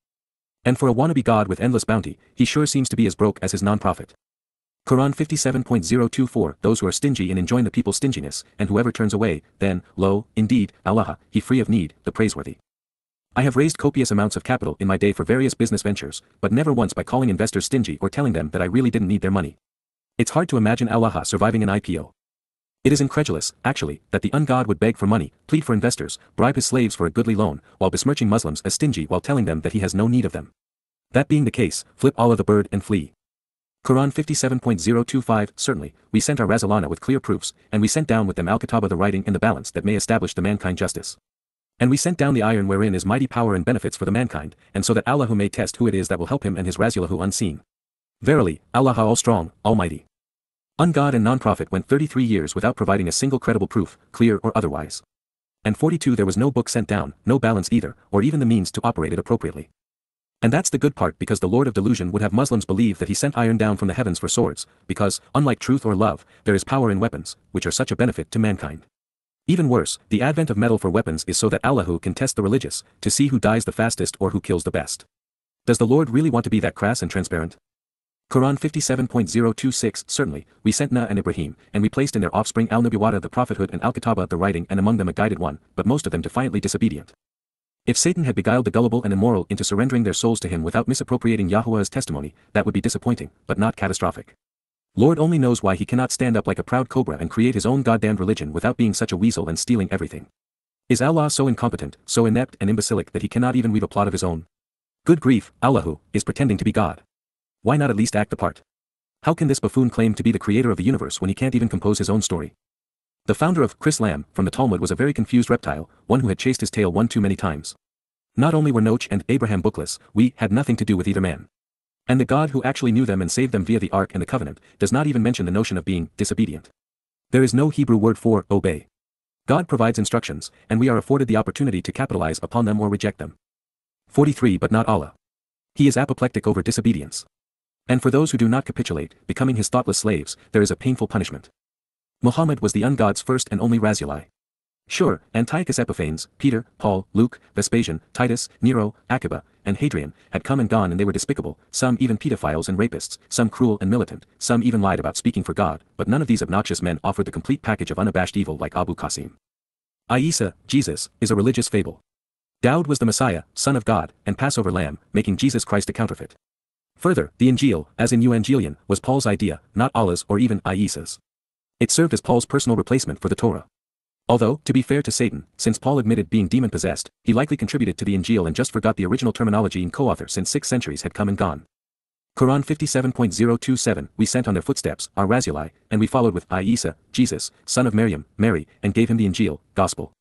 And for a wannabe god with endless bounty, he sure seems to be as broke as his non-prophet. Quran 57.024 Those who are stingy and enjoin the people's stinginess, and whoever turns away, then, lo, indeed, Allah, he free of need, the praiseworthy. I have raised copious amounts of capital in my day for various business ventures, but never once by calling investors stingy or telling them that I really didn't need their money. It's hard to imagine Allah surviving an IPO. It is incredulous, actually, that the ungod would beg for money, plead for investors, bribe his slaves for a goodly loan, while besmirching Muslims as stingy while telling them that he has no need of them. That being the case, flip Allah the bird and flee. Quran 57.025 Certainly, we sent our Rasulana with clear proofs, and we sent down with them Al-Kitaba the writing and the balance that may establish the mankind justice. And we sent down the iron wherein is mighty power and benefits for the mankind, and so that Allah who may test who it is that will help him and his Rasulahu unseen. Verily, Allah all strong, almighty. Ungod and non-prophet went 33 years without providing a single credible proof, clear or otherwise. And 42 there was no book sent down, no balance either, or even the means to operate it appropriately. And that's the good part because the Lord of Delusion would have Muslims believe that he sent iron down from the heavens for swords, because, unlike truth or love, there is power in weapons, which are such a benefit to mankind. Even worse, the advent of metal for weapons is so that Allahu can test the religious, to see who dies the fastest or who kills the best. Does the Lord really want to be that crass and transparent? Quran 57.026 Certainly, we sent Nuh and Ibrahim, and we placed in their offspring al-Nabiwata the prophethood and al-Kitaba the writing and among them a guided one, but most of them defiantly disobedient. If Satan had beguiled the gullible and immoral into surrendering their souls to him without misappropriating Yahweh's testimony, that would be disappointing, but not catastrophic. Lord only knows why he cannot stand up like a proud cobra and create his own goddamned religion without being such a weasel and stealing everything. Is Allah so incompetent, so inept and imbecilic that he cannot even weave a plot of his own? Good grief, Allahu, is pretending to be God. Why not at least act the part? How can this buffoon claim to be the creator of the universe when he can't even compose his own story? The founder of Chris Lamb from the Talmud was a very confused reptile, one who had chased his tail one too many times. Not only were Noach and Abraham bookless, we had nothing to do with either man. And the God who actually knew them and saved them via the Ark and the Covenant, does not even mention the notion of being disobedient. There is no Hebrew word for obey. God provides instructions, and we are afforded the opportunity to capitalize upon them or reject them. 43 But not Allah. He is apoplectic over disobedience. And for those who do not capitulate, becoming his thoughtless slaves, there is a painful punishment. Muhammad was the ungod's first and only Rasulullah. Sure, Antiochus Epiphanes, Peter, Paul, Luke, Vespasian, Titus, Nero, Akiba, and Hadrian had come and gone and they were despicable, some even pedophiles and rapists, some cruel and militant, some even lied about speaking for God, but none of these obnoxious men offered the complete package of unabashed evil like Abu Qasim. Isa, Jesus, is a religious fable. Daud was the Messiah, Son of God, and Passover lamb, making Jesus Christ a counterfeit. Further, the Injil, as in Evangelion, was Paul's idea, not Allah's or even Isa's. It served as Paul's personal replacement for the Torah. Although, to be fair to Satan, since Paul admitted being demon-possessed, he likely contributed to the Injil and just forgot the original terminology and co-author since six centuries had come and gone. Quran 57.027 We sent on their footsteps, our Rasulai, and we followed with Isa, Jesus, son of Maryam, Mary, and gave him the Injil, gospel.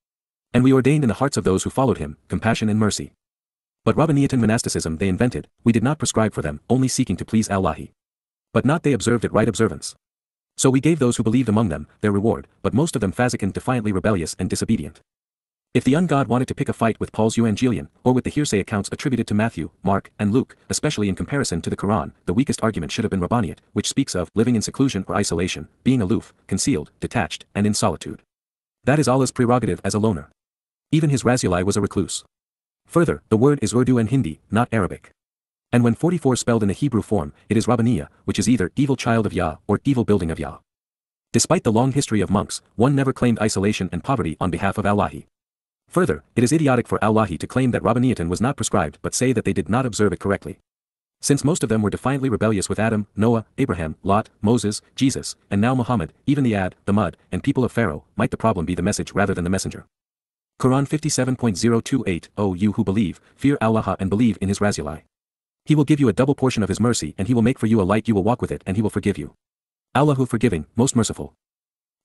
And we ordained in the hearts of those who followed him, compassion and mercy. But Rabbanitan monasticism they invented, we did not prescribe for them, only seeking to please Allah. But not they observed it right observance. So we gave those who believed among them, their reward, but most of them Fazican defiantly rebellious and disobedient. If the ungod wanted to pick a fight with Paul's Evangelion, or with the hearsay accounts attributed to Matthew, Mark, and Luke, especially in comparison to the Quran, the weakest argument should have been Rabbaniate, which speaks of living in seclusion or isolation, being aloof, concealed, detached, and in solitude. That is Allah's prerogative as a loner. Even his Rasulai was a recluse. Further, the word is Urdu and Hindi, not Arabic. And when 44 spelled in the Hebrew form, it is Rabbaniya, which is either evil child of Yah or evil building of Yah. Despite the long history of monks, one never claimed isolation and poverty on behalf of Allahi. Further, it is idiotic for Allahi to claim that Rabbaniyatin was not prescribed but say that they did not observe it correctly. Since most of them were defiantly rebellious with Adam, Noah, Abraham, Lot, Moses, Jesus, and now Muhammad, even the Ad, Thamud, and people of Pharaoh, might the problem be the message rather than the messenger. Quran 57.028 O you who believe, fear Allah and believe in his Rasulai. He will give you a double portion of his mercy and he will make for you a light you will walk with it and he will forgive you. Allah who forgiving, most merciful.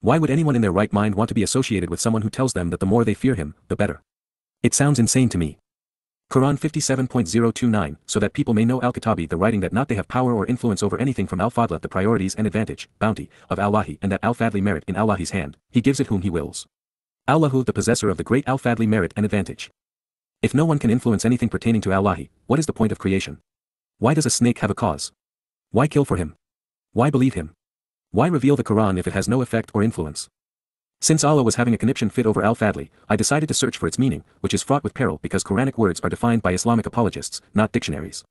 Why would anyone in their right mind want to be associated with someone who tells them that the more they fear him, the better? It sounds insane to me. Quran 57.029 So that people may know Al-Kitabi the writing that not they have power or influence over anything from Al-Fadla the priorities and advantage, bounty, of Allahi and that Al-Fadli merit in Allahi's hand, he gives it whom he wills. Allahu the possessor of the great Al-Fadli merit and advantage. If no one can influence anything pertaining to Allahi, what is the point of creation? Why does a snake have a cause? Why kill for him? Why believe him? Why reveal the Quran if it has no effect or influence? Since Allah was having a conniption fit over al-Fadli, I decided to search for its meaning, which is fraught with peril because Quranic words are defined by Islamic apologists, not dictionaries.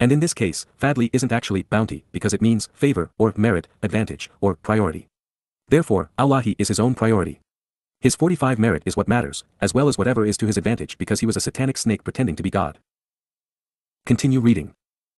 And in this case, Fadli isn't actually bounty because it means favor or merit, advantage, or priority. Therefore, Allahi is his own priority. His 45 merit is what matters, as well as whatever is to his advantage because he was a satanic snake pretending to be God. Continue reading.